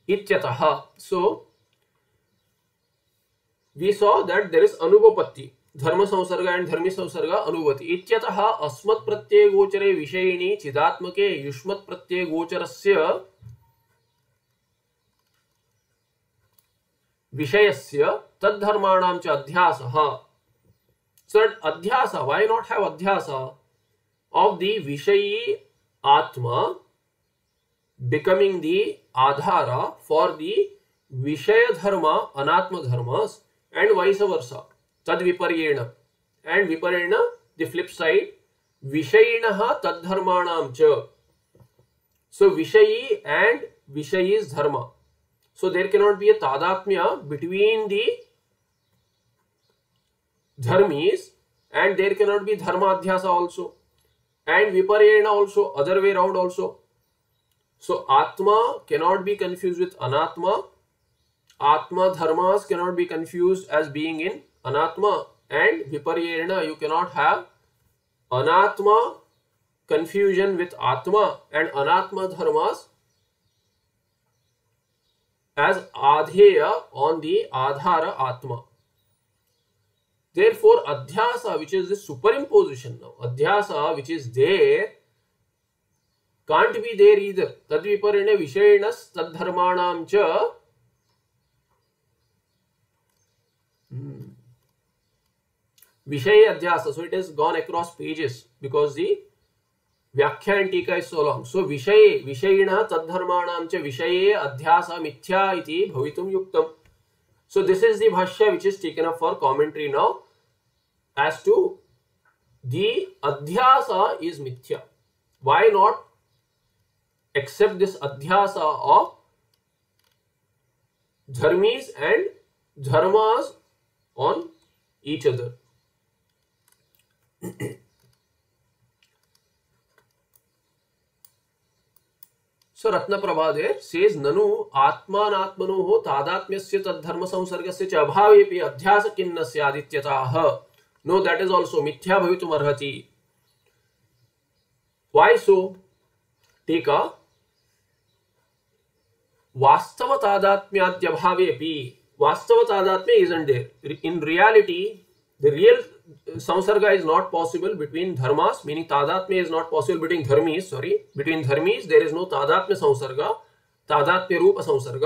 इत्यतः so we saw that there is अनुपपत्ति धर्म संसर्ग एंड धर्मी संसर्ग अनुभूति इत्यतः अस्मत् प्रत्यय गोचरे विषयिणी चिदात्मके युष्मत् प्रत्यय गोचरस्य विषयस्य तद्धर्माणां च अध्यासः so adhyasa why not have adhyasa of the vishayi atma becoming the adhara for the vishaya dharma anatma dharmas and vice versa. Tad viparyena and viparyena the flip side vishayinah tad dharmanam cha. So vishayi and vishayis dharma. So there cannot be a tadatmya between the dharmis and there cannot be dharma adhyasa also. And viparena also other way around also. So atma cannot be confused with anatma. Atma dharmas cannot be confused as being in anatma and viparena you cannot have anatma confusion with atma and anatma dharmas as adheya on the adhara atma. Therefore, adhyasa, which is the superimposition now, adhyasa, which is there, can't be there is तद विपरीण विषयण तद्धर्माण विषय अध्यास so it is gone across pages because the व्याख्यान टीका is so long so विषय विषयिण तद्धर्माण विषय अध्यास मिथ्या भवित युक्त सो दिस इज़ दी भाष्य which is taken up for commentary now as to the अध्यास इज़ मिथ्या वाई नॉट एक्सेप्ट दिस अध्यास of dharmis and dharmas on each other. So Ratna Prabha there says Nanu Atmanatmano ho tadatmyasya tadharma samsargasya cha abhavepi adhyasa kinnasya adityatah. No, that is also mithya bhavitum arhati. Why so? टीका वास्तव तादात्म्यादात्म्य in reality the real संसर्ग is not possible between Dharmas meaning तादात्म्य is not possible between धर्मीज sorry between धर्मीज there is no तादात्म्य संसर्ग तादात्म्य रूप संसर्ग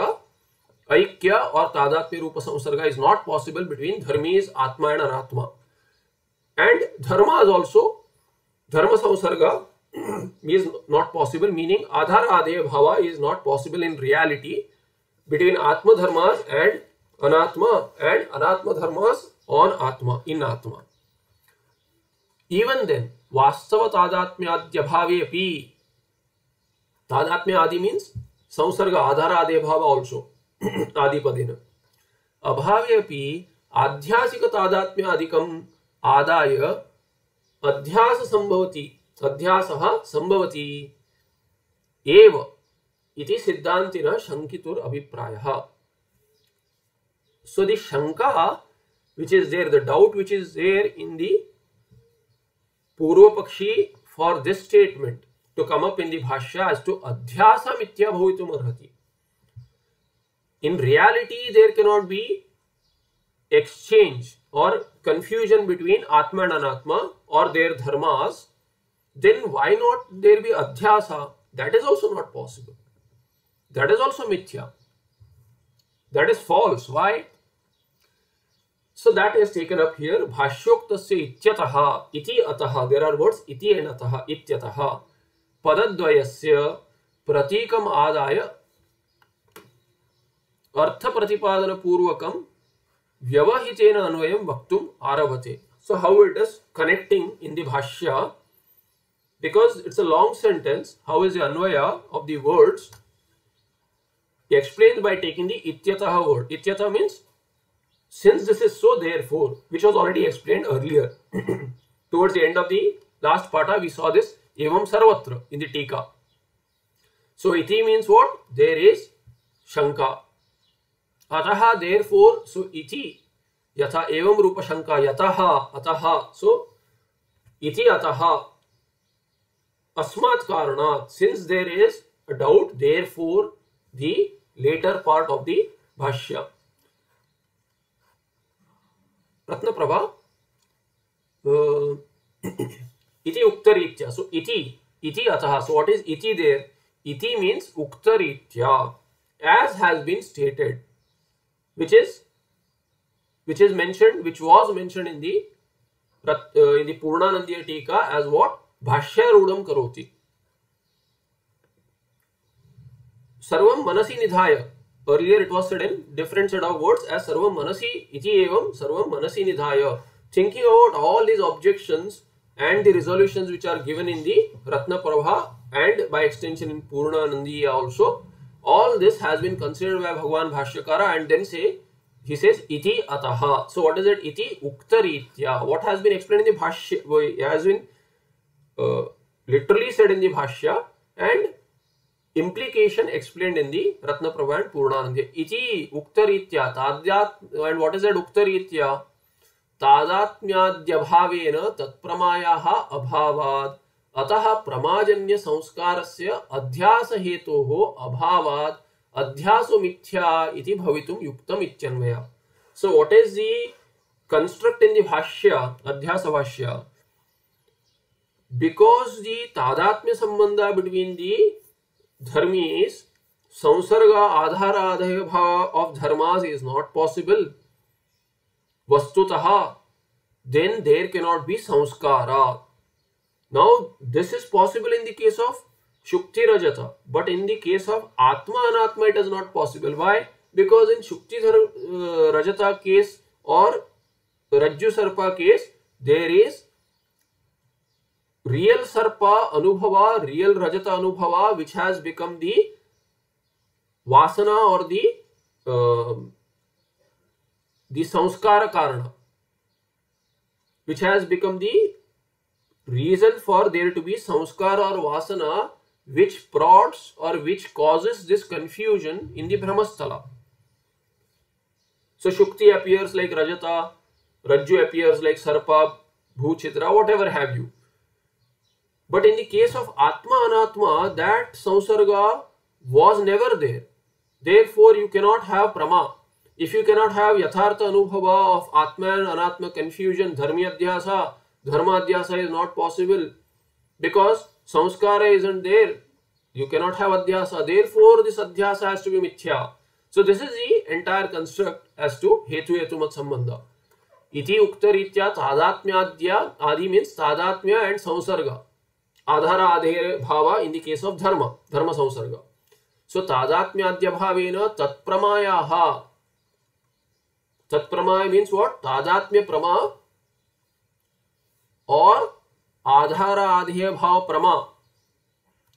ऐक्य और तादात्म्य रूप संसर्ग इज़ नॉट पॉसिबल बिटवीन धर्मीज आत्मा एंड अनात्मा एंड धर्म इज़ ऑल्सो धर्म संसर्ग is not possible meaning adhar adeya bhava is not possible in reality between atma dharmas and anatma and anatma dharmas on atma in atma even then vastava tadatmyadyabhave api tadatmya adi means samsarga adhar adeya bhava also adi padena अभावे अपि आध्यासिक तादात्म्य अधिकम आदाय अध्यास संभवति तध्यास संभवती। सिद्धांति न so the शंका which is there the doubt which is there in the पूर्वपक्षी for this statement to come up in the भाष्य as to अध्यास इत्याभवित in reality there can not be exchange और कन्फ्यूज़न बिटवीन आत्मा and अनात्मा और their Dharmas then why not there be adhyasa? That is also not possible. That is also mithya. That is false. Why? So that is taken up here. Bhashyoktasya ityataha iti ataha. There are words iti and ataha ityataha. Padadvayasya pratikam adaya अर्थ प्रतिपादन पूर्वकम व्यवहितेन अन्वयम वक्तुम आरभते so how it is connecting in the भाष्य because it's a long sentence, how is the anvaya of the words? He explains by taking the ityataha word. Ityata means since this is so, therefore, which was already explained earlier. Towards the end of the last pata, we saw this evam sarvatra in the tika. So iti means what? There is shanka. Ataha, therefore, so iti yatha evam rupa shanka yataha ataha. So iti ataha asmat since there is a doubt therefore the later part of the bhashya. Ratna prabha uh, iti uktaritya so iti iti atah. So what is iti there? Iti means uktaritya as has been stated which is which is mentioned which was mentioned in the uh, in the purnanandiya tika as what भाष्यारूढ़ करोति सर्वं मनसि निधाय it was said in different set of words as sarvam manasi iti evam sarvam manasi nidhaya thinking about all these objections and the resolutions which are given in the ratna prabha and by extension in purna nandiya also all this has been considered by bhagwan bhashyakara and then say he says iti ataha so what is it iti uktaritya what has been explained in the bhashya has been uh, literally said in the Bhashya and implication explained in the Ratna Prabha and Purnanandya. Iti uktaritya tadyat and what is that uktaritya? तादात्म्याद्यभावेन तत्प्रमायाः अभावात् अतः प्रमाजन्य संस्कारस्य अध्यास हेतोः अभावात् अध्यासो मिथ्या इति भवितुं युक्तम् इत्यन्वय so what is the construct in the भाष्य अध्यास भाष्य बिकॉज़ दी तादात्म्य संबंध बिटवीन दी धर्मीज संसर्ग आधार आधार भाव ऑफ़ धर्माज इज़ नॉट पॉसिबल वस्तुतः then there can not be संस्कार now this is possible in the case of शुक्ति Rajat but in the case of आत्मा अनात्मा it is not possible why because in शुक्ति रजता case और रज्जु सर्पा case there is real सर्प अनुभव real रजत अनुभव विच has become the वासना और दि दि संस्कार कारण which has become the reason for there to be संस्कार और वासना विच प्रॉड्स और which causes this confusion in the भ्रमस्थल so शुक्ति appears like रजता रज्जु अपियर्स लाइक सर्प भूचित्र whatever have you but in the case of atma anatma that samsarga was never there therefore you cannot have prama if you cannot have yathartha anubhava of atma and anatma confusion dharmi adhyasa dharma adhyasa is not possible because samskara isn't there you cannot have adhyasa therefore this adhyasa has to be mithya so this is the entire construct as to hetu hetumat sambandha iti uktaritya tadatmyadya adi means tadatmya and samsarga आधार आधेय भाव in the case of धर्म धर्म संसर्ग सो तादात्म्याद्य भाव तत्प्रमाया तत्प्रमाय means what तादात्म्य प्रमा और आधार आधेय भाव प्रमा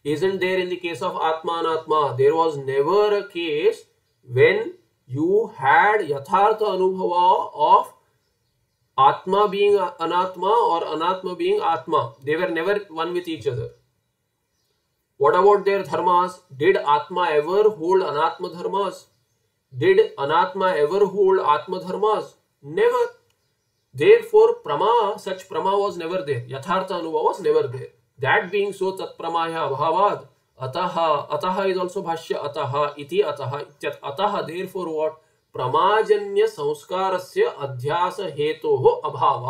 is in there in the case of आत्मात्मा there was never a case when you had यथार्थ अनुभव of atma being anatma or anatma being atma they were never one with each other what about their dharmas did atma ever hold anatma dharmas Did Anatma ever hold Atma Dharmas? Never. Therefore, Prama, such Prama was never there. Yathartha Anubhava was never there. That being so, Tat Pramaya Bhavad, Ataha, Ataha is also Bhashya Ataha, Iti Ataha, Ityat Ataha, therefore what? प्रमाजन्य संस्कार से अध्यास हेतु हो अभाव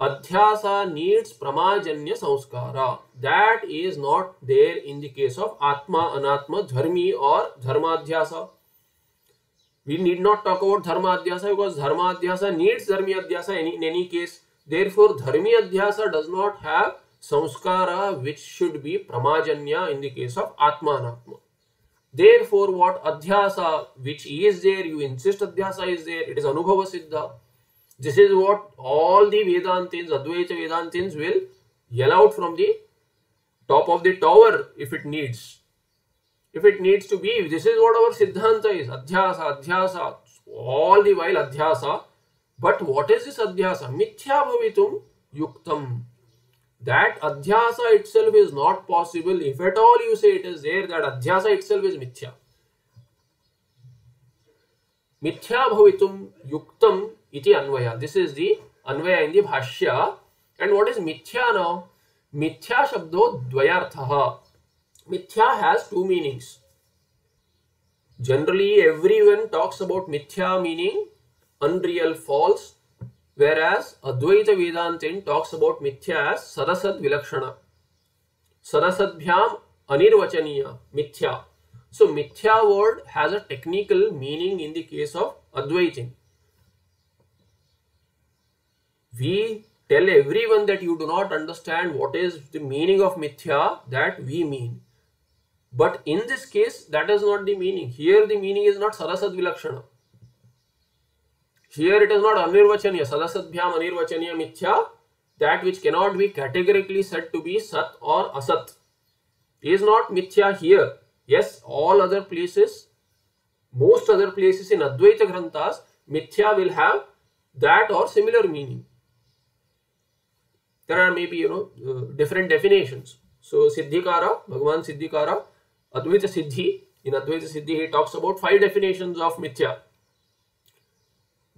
अध्यास needs प्रमाजन्य संस्कार that is not there in the case of आत्मा, अनात्म, धर्मी और धर्माध्यास। We need not talk about धर्माध्यास because धर्माध्यास नीड्स धर्मी अध्यास in any case therefore धर्मी अध्यास डज नॉट हैव संस्कार which should be प्रमाजन्य in the case of आत्मा, अनात्मा। Therefore what adhyasa which is there you insist adhyasa is there it is anubhava siddha this is what all the vedantins advaita vedantins will yell out from the top of the tower if it needs if it needs to be this is what our siddhanta is adhyasa adhyasa all the while adhyasa but what is this adhyasa mithya bhavitum yuktam that adhyasa itself is not possible. If at all you say it is there that adhyasa itself is mithya. Mithya bhavitum yuktam iti anvaya. This is the anvaya in the bhashya. And what is mithya now? Mithya shabdo dvayarthah Mithya has two meanings. Generally, everyone talks about Mithya meaning unreal, false, whereas Advaita Vedantin talks about Mithya as Sarasad Vilakshana. Sarasadbhyam Anirvachaniya, Mithya. So, Mithya word has a technical meaning in the case of Advaitin. We tell everyone that you do not understand what is the meaning of Mithya that we mean. But in this case, that is not the meaning. Here the meaning is not Sarasad Vilakshana. Here it is not Anirvachaniya, Sadasadbhyam Anirvachaniya Mithya, that which cannot be categorically said to be Sat or Asat. Is not Mithya here. Yes, all other places, most other places in Advaita Granthas, Mithya will have that or similar meaning. There are maybe, you know, uh, different definitions. So, Siddhikara, Bhagavan Siddhikara, Advaita Siddhi. In Advaita Siddhi, he talks about five definitions of mithya.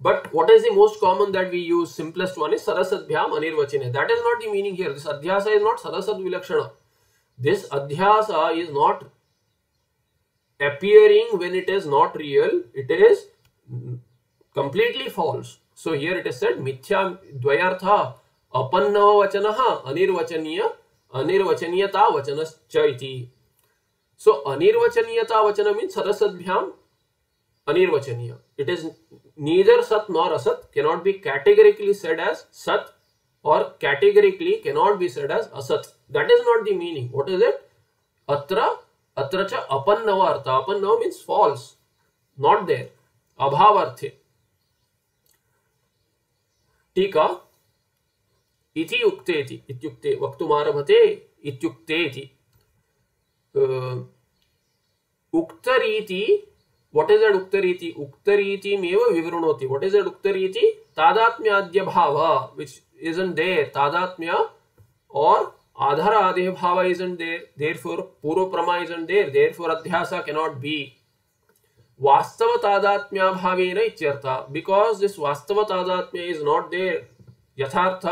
But what is the most common that we use? Simplest one is Sarasadbhyam Anirvachine. That is not the meaning here. This Adhyasa is not Sarasad Vilakshana. This Adhyasa is not appearing when it is not real. It is completely false. So here it is said Mithya Dvayartha Apannava Vachanaha Anirvachaniya Anirvachaniyata Vachanascha iti. So anirvachaniyata vachana means sarasadbhyam anirvachaniya. It is neither sat nor asat cannot be categorically said as sat or categorically cannot be said as asat. That is not the meaning. What is it? Atra atra cha apannava artha. Apannava means false, not there. अभावार्थे टीका इति उक्तेति इत्युक्ते वक्तुमारभते इत्युक्तेति उक्तरीति what is एड रीति उक्त रीति में विवृणति वॉट इज़ एड उक्त रीति तादात्म्याद्य भाव विच इज़ इन देर तादात्म्य और आधार आदि भाव is in there therefore पूर्व प्रमा is in there therefore अध्यास के नॉट बी वास्तव तादात्म्य भाव इत्यर्थ बिकॉज़ दिस वास्तव तादात्म्य इज़ नॉट देर यथार्थ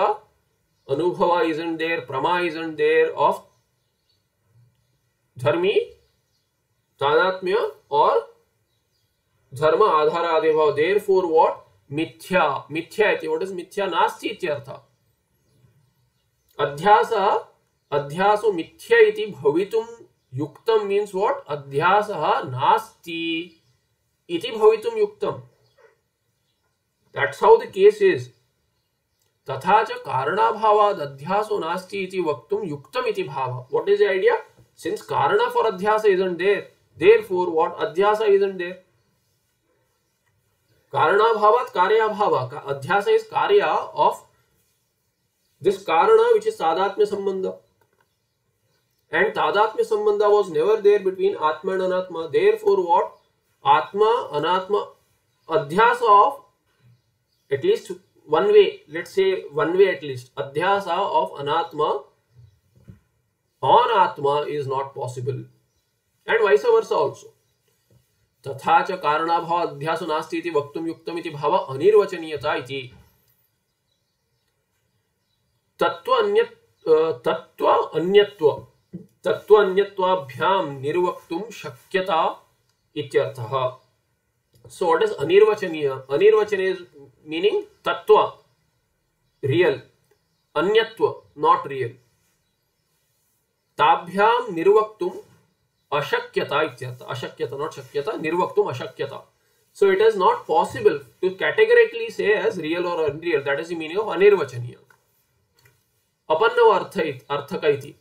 अनुभव इज़ इन देर प्रमा इज़ इन देर ऑफ़ धर्मी तादात्म्य और धर्म आधार आदि भाव देर फोर वॉट मिथ्या मिथ्या व्हाट इज़ मिथ्या? नास्ति इत्यर्थ अध्यास, अध्यासो मिथ्या इति भवितुम युक्तम मीन्स व्हाट अध्यास नास्ति इति भवितुम युक्तम that's how the case is तथा च कारणाभावाद अध्यासो नास्ति इति वक्तुम युक्तम इति भाव। What is the idea since कारण फॉर अध्यास इजंट देयर देयरफॉर व्हाट अध्यास इजंट देयर कारणाभाव कार्य अध्यास इज़ कार्य ऑफ़ दिस कारण विच इज़ सादात्म्य संबंध. एंड तादात्म्य संबंध वॉज़ नेवर देर बिटवीन आत्मा एंड अनात्मा. देर फॉर वॉट आत्मा, अनात्मा, अध्यास of at least one way let say one way at least अध्यास ऑफ़ अनात्मा ऑन आत्मा is not possible and vice versa तथा च कारणाभाव अध्यास नास्ति इति वक्तुं युक्तम् इति भाव अनिर्वचनीयता इति। तत्व अन्य तत्व अन्यत्व तत्व अन्यत्वाभ्यां निर्वक्तुं शक्यता इत्यर्थः। What is anirvachaniya anirvachaniya is meaning tattva real anyatva not real ताभ्याम निर्वक्तुम अशक्यता अशक्यता नॉट शक्यता निर्वक्त अशक्यता. So it is not possible to categorically say real और unreal that is meaning of अनिर्वचनीय अपनो अर्थ अर्थ का ही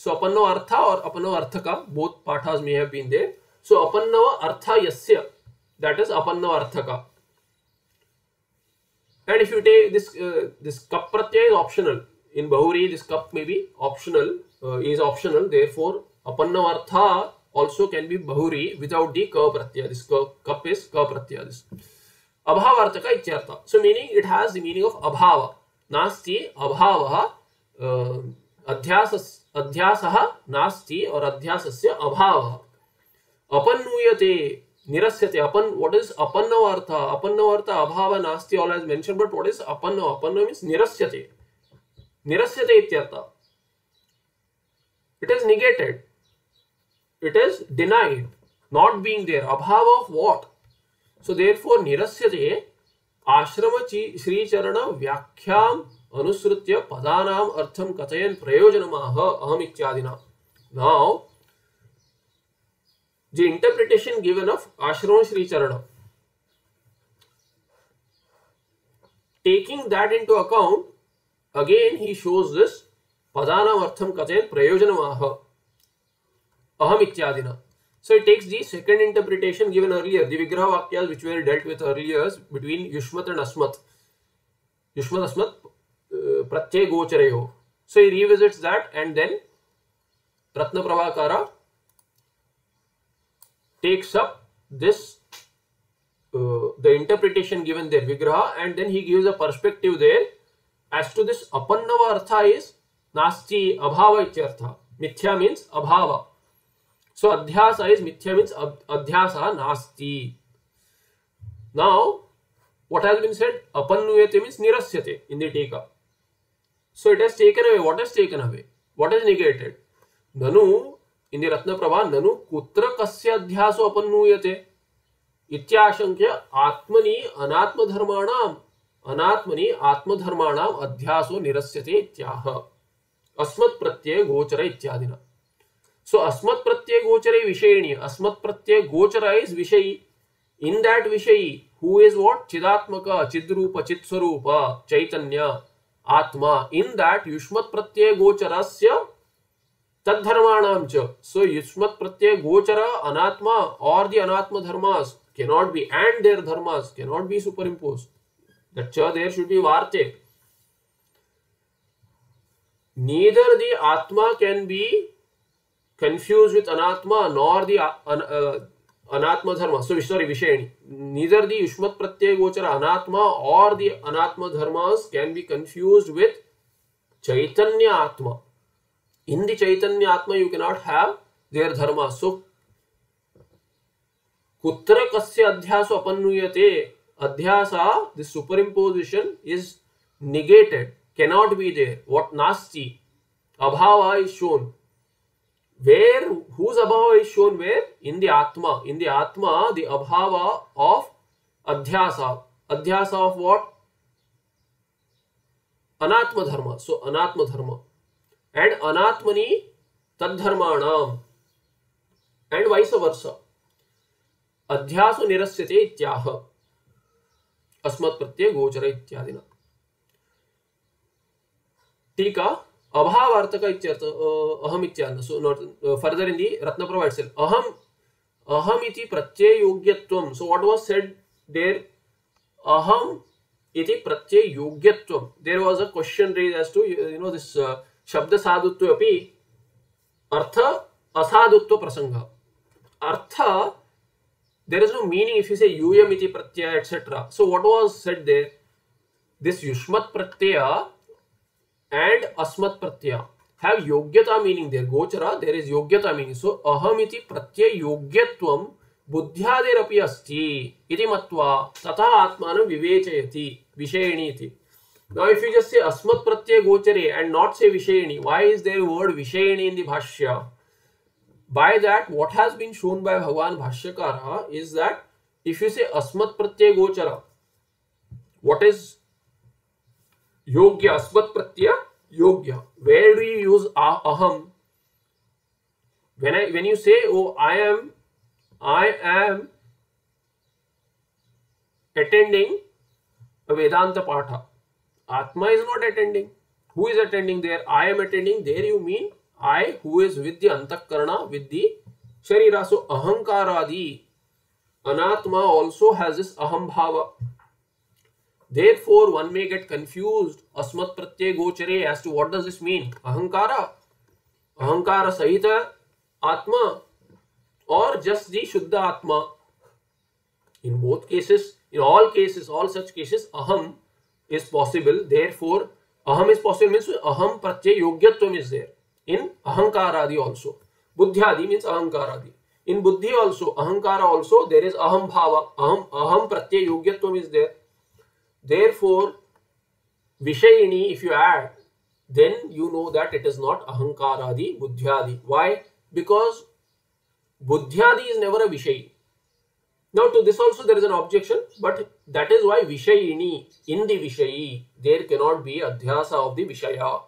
सो so, अर्थ और अपनो अर्थ का बोथ पाठाज मे है सो अपन अर्थ यस्य दैट इज़ अपन अर्थ का and if you take this this cup प्रत्यय इज़ ऑप्शनल इन बहुरी this cup may be optional is optional therefore apanna artha also can be bahuri without the ka ka, kap is ka pratyaya this abhavartaka ityartha so meaning it has the meaning of abhava nasti abhavah uh, अध्यास अध्यासः नास्ति और अध्यासस्य अभावः अपन्नूयते निरस्यते अपन what is अपन्न अर्थ अपन्न अर्थ अभाव नास्ति all as mention but what is अपन्न अपन्न मींस निरस्यते निरस्यते इत्यर्थ it is negated It is denied, not being there. Abhava of what? So therefore, nirasya je ashrama Sri Charana Vyakhyam Anusrutya Padanam Artham Katayan Prayojanamaha Aham Ityadina. Now, the interpretation given of Ashrama Sri Charana. Taking that into account, again he shows this Padanam Artham Katayan prayojanamah. Aham Ityadina. So it takes the second interpretation given earlier, the Vigraha Vakyas which were dealt with earlier between Yushmat and Asmat. Yushmat Asmat uh, Pratyay Gochareyo. So he revisits that and then Ratna Pravakara takes up this uh, the interpretation given there vigraha and then he gives a perspective there as to this apannava artha is nasti abhava ityartha mithya means abhava so adhyasa is mithya means adhyasa nasti now what has been said apannuyate means nirasyate in the tika so it has taken away what has taken away what is negated nanu in इन रत्नप्रभा ननु कुत्र कस्य अध्यासो अपन्नूयते इत्याशंक्य आत्मनि अनात्मधर्माणाम अनात्मनि आत्मधर्माणाम अध्यासो निरस्यते इत्याह अस्मत् प्रत्यय गोचर इत्यादिना सो अस्मत् प्रत्यय गोचरे विषयिणी अस्मत् प्रत्यय गोचर इज़ विषयी इन दैट विषयी हु इज़ व्हाट चिदात्मक चिद्रूप चित्स्वरूप चैतन्य आत्मा इन दैट युष्मत् प्रत्यय गोचरस्य तद्धर्माणाम च सो युष्मत प्रत्यय गोचर अनात्मा और द अनात्म धर्मास cannot be, and their dharmas cannot be superimposed. That cha, there should be varte. Neither the atma can be confused with anatma nor the uh, anatma dharma so sorry vishayani neither the yushmat pratyay gochara anatma or the anatma dharmas can be confused with chaitanya atma in the chaitanya atma you cannot have their dharma so kutra kasya adhyaso apanuyate adhyasa the superimposition is negated cannot be there what nasti abhava is shown where whose abhava is shown where in the atma in the atma the abhava of adhyasa adhyasa of what anatma dharma so anatma dharma and anatmani tadharmanam and vice versa अध्यासु निरस्यते इत्याह अस्मत् प्रत्यय गोचर इत्यादिना टीका अभावार्थक इत्यर्थ अहम इत्यादि so not further in the Ratna provide सेल अहम अहम इति प्रत्यय योग्यत्वम so what was said there अहम इति प्रत्यय योग्यत्वम there was a question raise as to you know this शब्द साधुत्व अपि अर्थ असाधुत्व प्रसंग। अर्थ, there is no meaning if you say um iti pratyaya etc so, what was said there? This yushmat pratyaya and asmat pratyaya have yogyata meaning there gochara there is yogyata meaning so aham iti pratyay yogyatvam बुद्ध्यादिरपि अस्ति इति मत्वा तथा आत्मानं विवेचयति विषयिणी इति now if you just say asmat pratyay gochare and not say vishayini why is there word vishayini in the bhashya by that what has been shown by bhagwan bhashyakara is that if you say asmat pratyay gochara what is योग्य अस्मत् प्रत्यय योग्य where you use अहम? When you say oh I am I am attending Vedanta पाठ आत्मा is not attending who is attending there I am attending there you mean I who is with the अंतकरण with the शरीरासु अहंकारादि अनात्मा also has this अहम भाव Therefore, one may get confused asmat pratyay gochare as to what does this mean? Ahankara, ahankara sahita atma, or just the shuddha atma. In both cases, in all cases, all such cases, aham is possible. Therefore, aham is possible means aham pratyay yogyatvam is there. In ahankaradi also. Buddhyadi means ahankaradi. In buddhi also, ahankara also, there is aham bhava. Aham, aham pratyay yogyatvam is there. Therefore, Vishayini, if you add, then you know that it is not Ahankaradi, Buddhyadi. Why? Because Buddhyadi is never a Vishayi. Now to this also there is an objection, but that is why Vishayini, in the Vishayi, there cannot be Adhyasa of the Vishaya.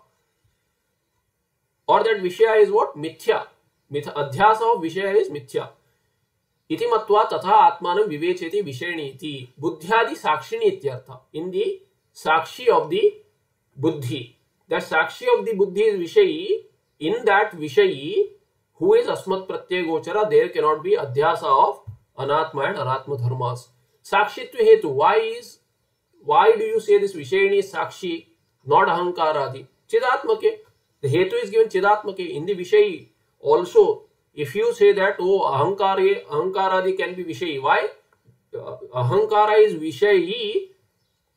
Or that Vishaya is what? Mithya. Adhyasa of Vishaya is Mithya. इति मत्वा तथा आत्मानं विवेचयति विषयणी बुद्ध्यादि साक्षिणी इन दी साक्षी of the बुद्धि। That Sakshi of the बुद्धि is विषयी in that विषयी who is अस्मत् प्रत्यय गोचर देयर कैन नॉट बी अध्यास ऑफ़ अनात्मा एंड अनात्म धर्मास साक्षित्व हेतु why is why do you say this विषयणी साक्षी नॉट अहंकार आदि चिदात्मके। The hetu is given chidatmake in the vishayi also if you say that oh ahankara ahankaradi can be vishayi why? Uh, ahankara is vishayi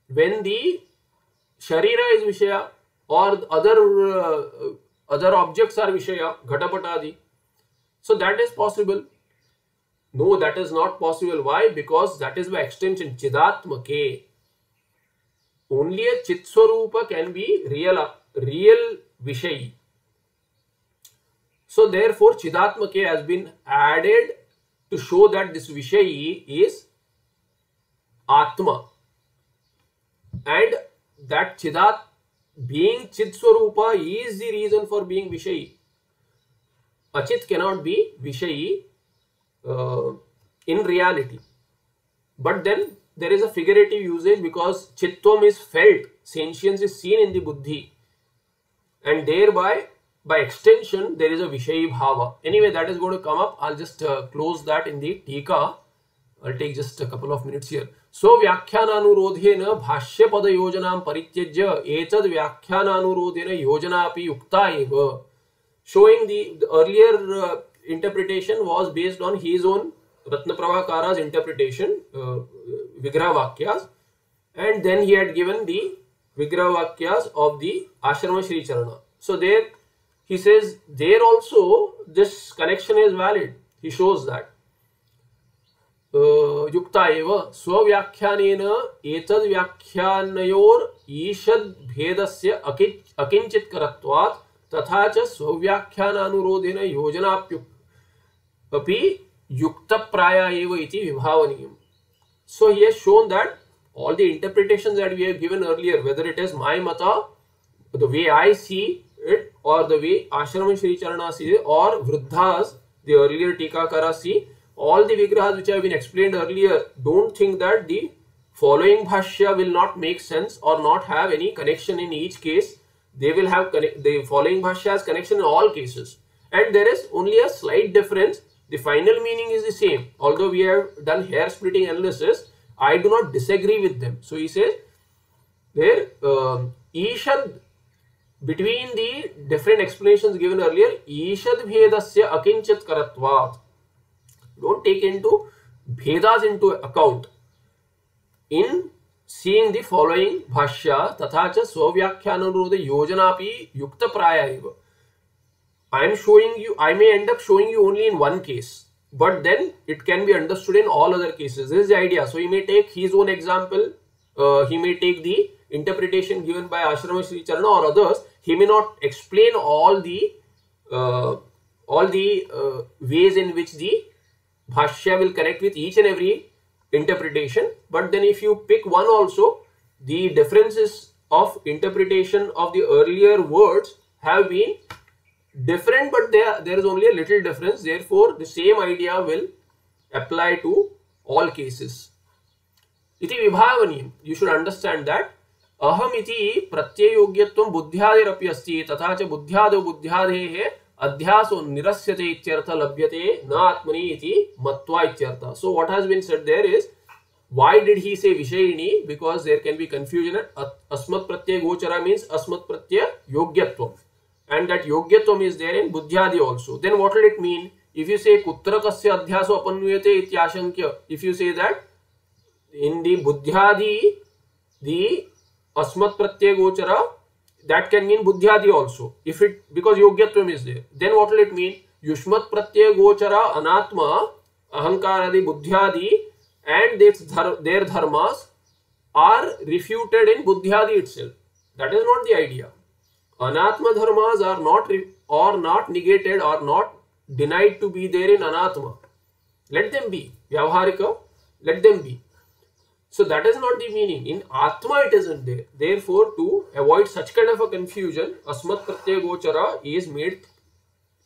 when the sharira is vishaya or other uh, other objects are vishaya ghatapatadi. So that is possible. No that is not possible. Why? Because that is by extension chidatmake only a chit can be real real vishayi So therefore Chidatmake has been added to show that this Vishayi is Atma. And that Chidat being Chit is the reason for being Vishayi. Achit cannot be Vishayi uh, in reality. But then there is a figurative usage because Chitvam is felt, sentience is seen in the Buddhi. And thereby by extension there is a Vishayi Bhava. Anyway, that is going to come up. I'll just uh, close that in the Tika. I'll take just a couple of minutes here. So Vyakhyanaanurodhena Bhashyapada Yojanam Parityajya Etad Vyakhyanaanurodhena Yojana Api Yukta Eva. Showing the, the earlier uh, interpretation was based on his own Ratnaprabhakara's interpretation, uh, And then he had given the Vigrahavakyas of the Ashrama Sri Charana. So there he says, there also this connection is valid. He shows that. युक्ता एव स्वव्याख्यानेन एतद् व्याख्यानयोर् ईषद् भेदस्य अकिञ्चित्करत्वात् तथा च स्वव्याख्यानानुरोधेन योजनाप्युक् अपि युक्तप्राया एव इति विभावनीयम् so he has shown that all the interpretations that we have given earlier whether it is my mata the way i see it or the way ashrama shri charana or vruddhas the earlier tikakara see all the vigrahas which have been explained earlier don't think that the following bhashya will not make sense or not have any connection in each case. They will have the following bhashya has connection in all cases. And there is only a slight difference. The final meaning is the same. Although we have done hair splitting analysis i do not disagree with them. So he says there um, ishad between the different explanation given earlier ईषद भेद से अकिंचित करवा don't take following भाष्य तथा च स्वव्याख्यान अनुरोध योजना भी युक्त प्राय I am showing you I may and showing you only in one case but then it can be understood in all other cases is idea so he may take his own example he may take the interpretation given by Ashrama Sri Charana or others. He may not explain all the uh, all the uh, ways in which the bhashya will connect with each and every interpretation. But then if you pick one also the differences of interpretation of the earlier words have been different but there there is only a little difference. Therefore the same idea will apply to all cases. Iti vibhavaniyam. You should understand that अहमति प्रत्यय बुद्ध्यार तथा च बुद्ध्याद बुद्ध्यादे अध्यासो निरस्यते इत्यर्थ लभ्यते, न आत्मनि इति मत्वा इत्यर्थ। So what has been said there is why did he say विषयिणी because there can be confusion अस्मत् प्रत्यय गोचरा मींस अस्मत् प्रत्यय योग्यत्व एंड दैट योग्यत्व is there in बुद्ध्यादि also then what will it mean if you say कुत्र कस्य अध्यासो अपन्वयते इति आशंक्य if you say that in the बुद्ध्यादि the asmat pratyay gochara that can mean buddhyadi also if it because yogyatvam is there then what will it mean yushmat pratyay gochara anatma ahankaradi buddhyadi and their, their dharmas are refuted in buddhyadi itself that is not the idea anatma dharmas are not or not negated or not denied to be there in anatma let them be vyavaharika let them be so that is not the meaning. In Atma it isn't there. Therefore, to avoid such kind of a confusion, Asmat Pratyaya Gochara is made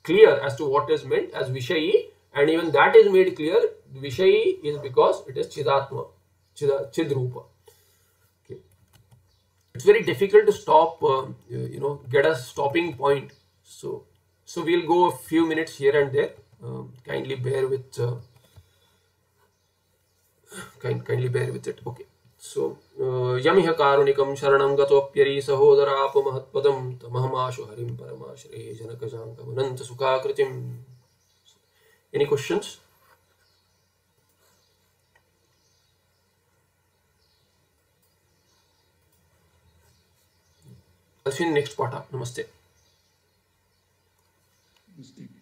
clear as to what is meant as Vishayi and even that is made clear. Vishayi is because it is Chidatma, Chidrupa. Okay. It's very difficult to stop, uh, you know, get a stopping point. So, so we'll go a few minutes here and there. Um, kindly bear with uh, kind, kindly bear with it okay so यमिह कारुणिकं शरणं गतोऽप्यरी सहोदरापमहत्पदं तमहमाशु हरिं परमाश्रये जनकजाङ्गमनन्तसुखाकृतिम् Any questions? I'll see you in next part. Namaste. Namaste.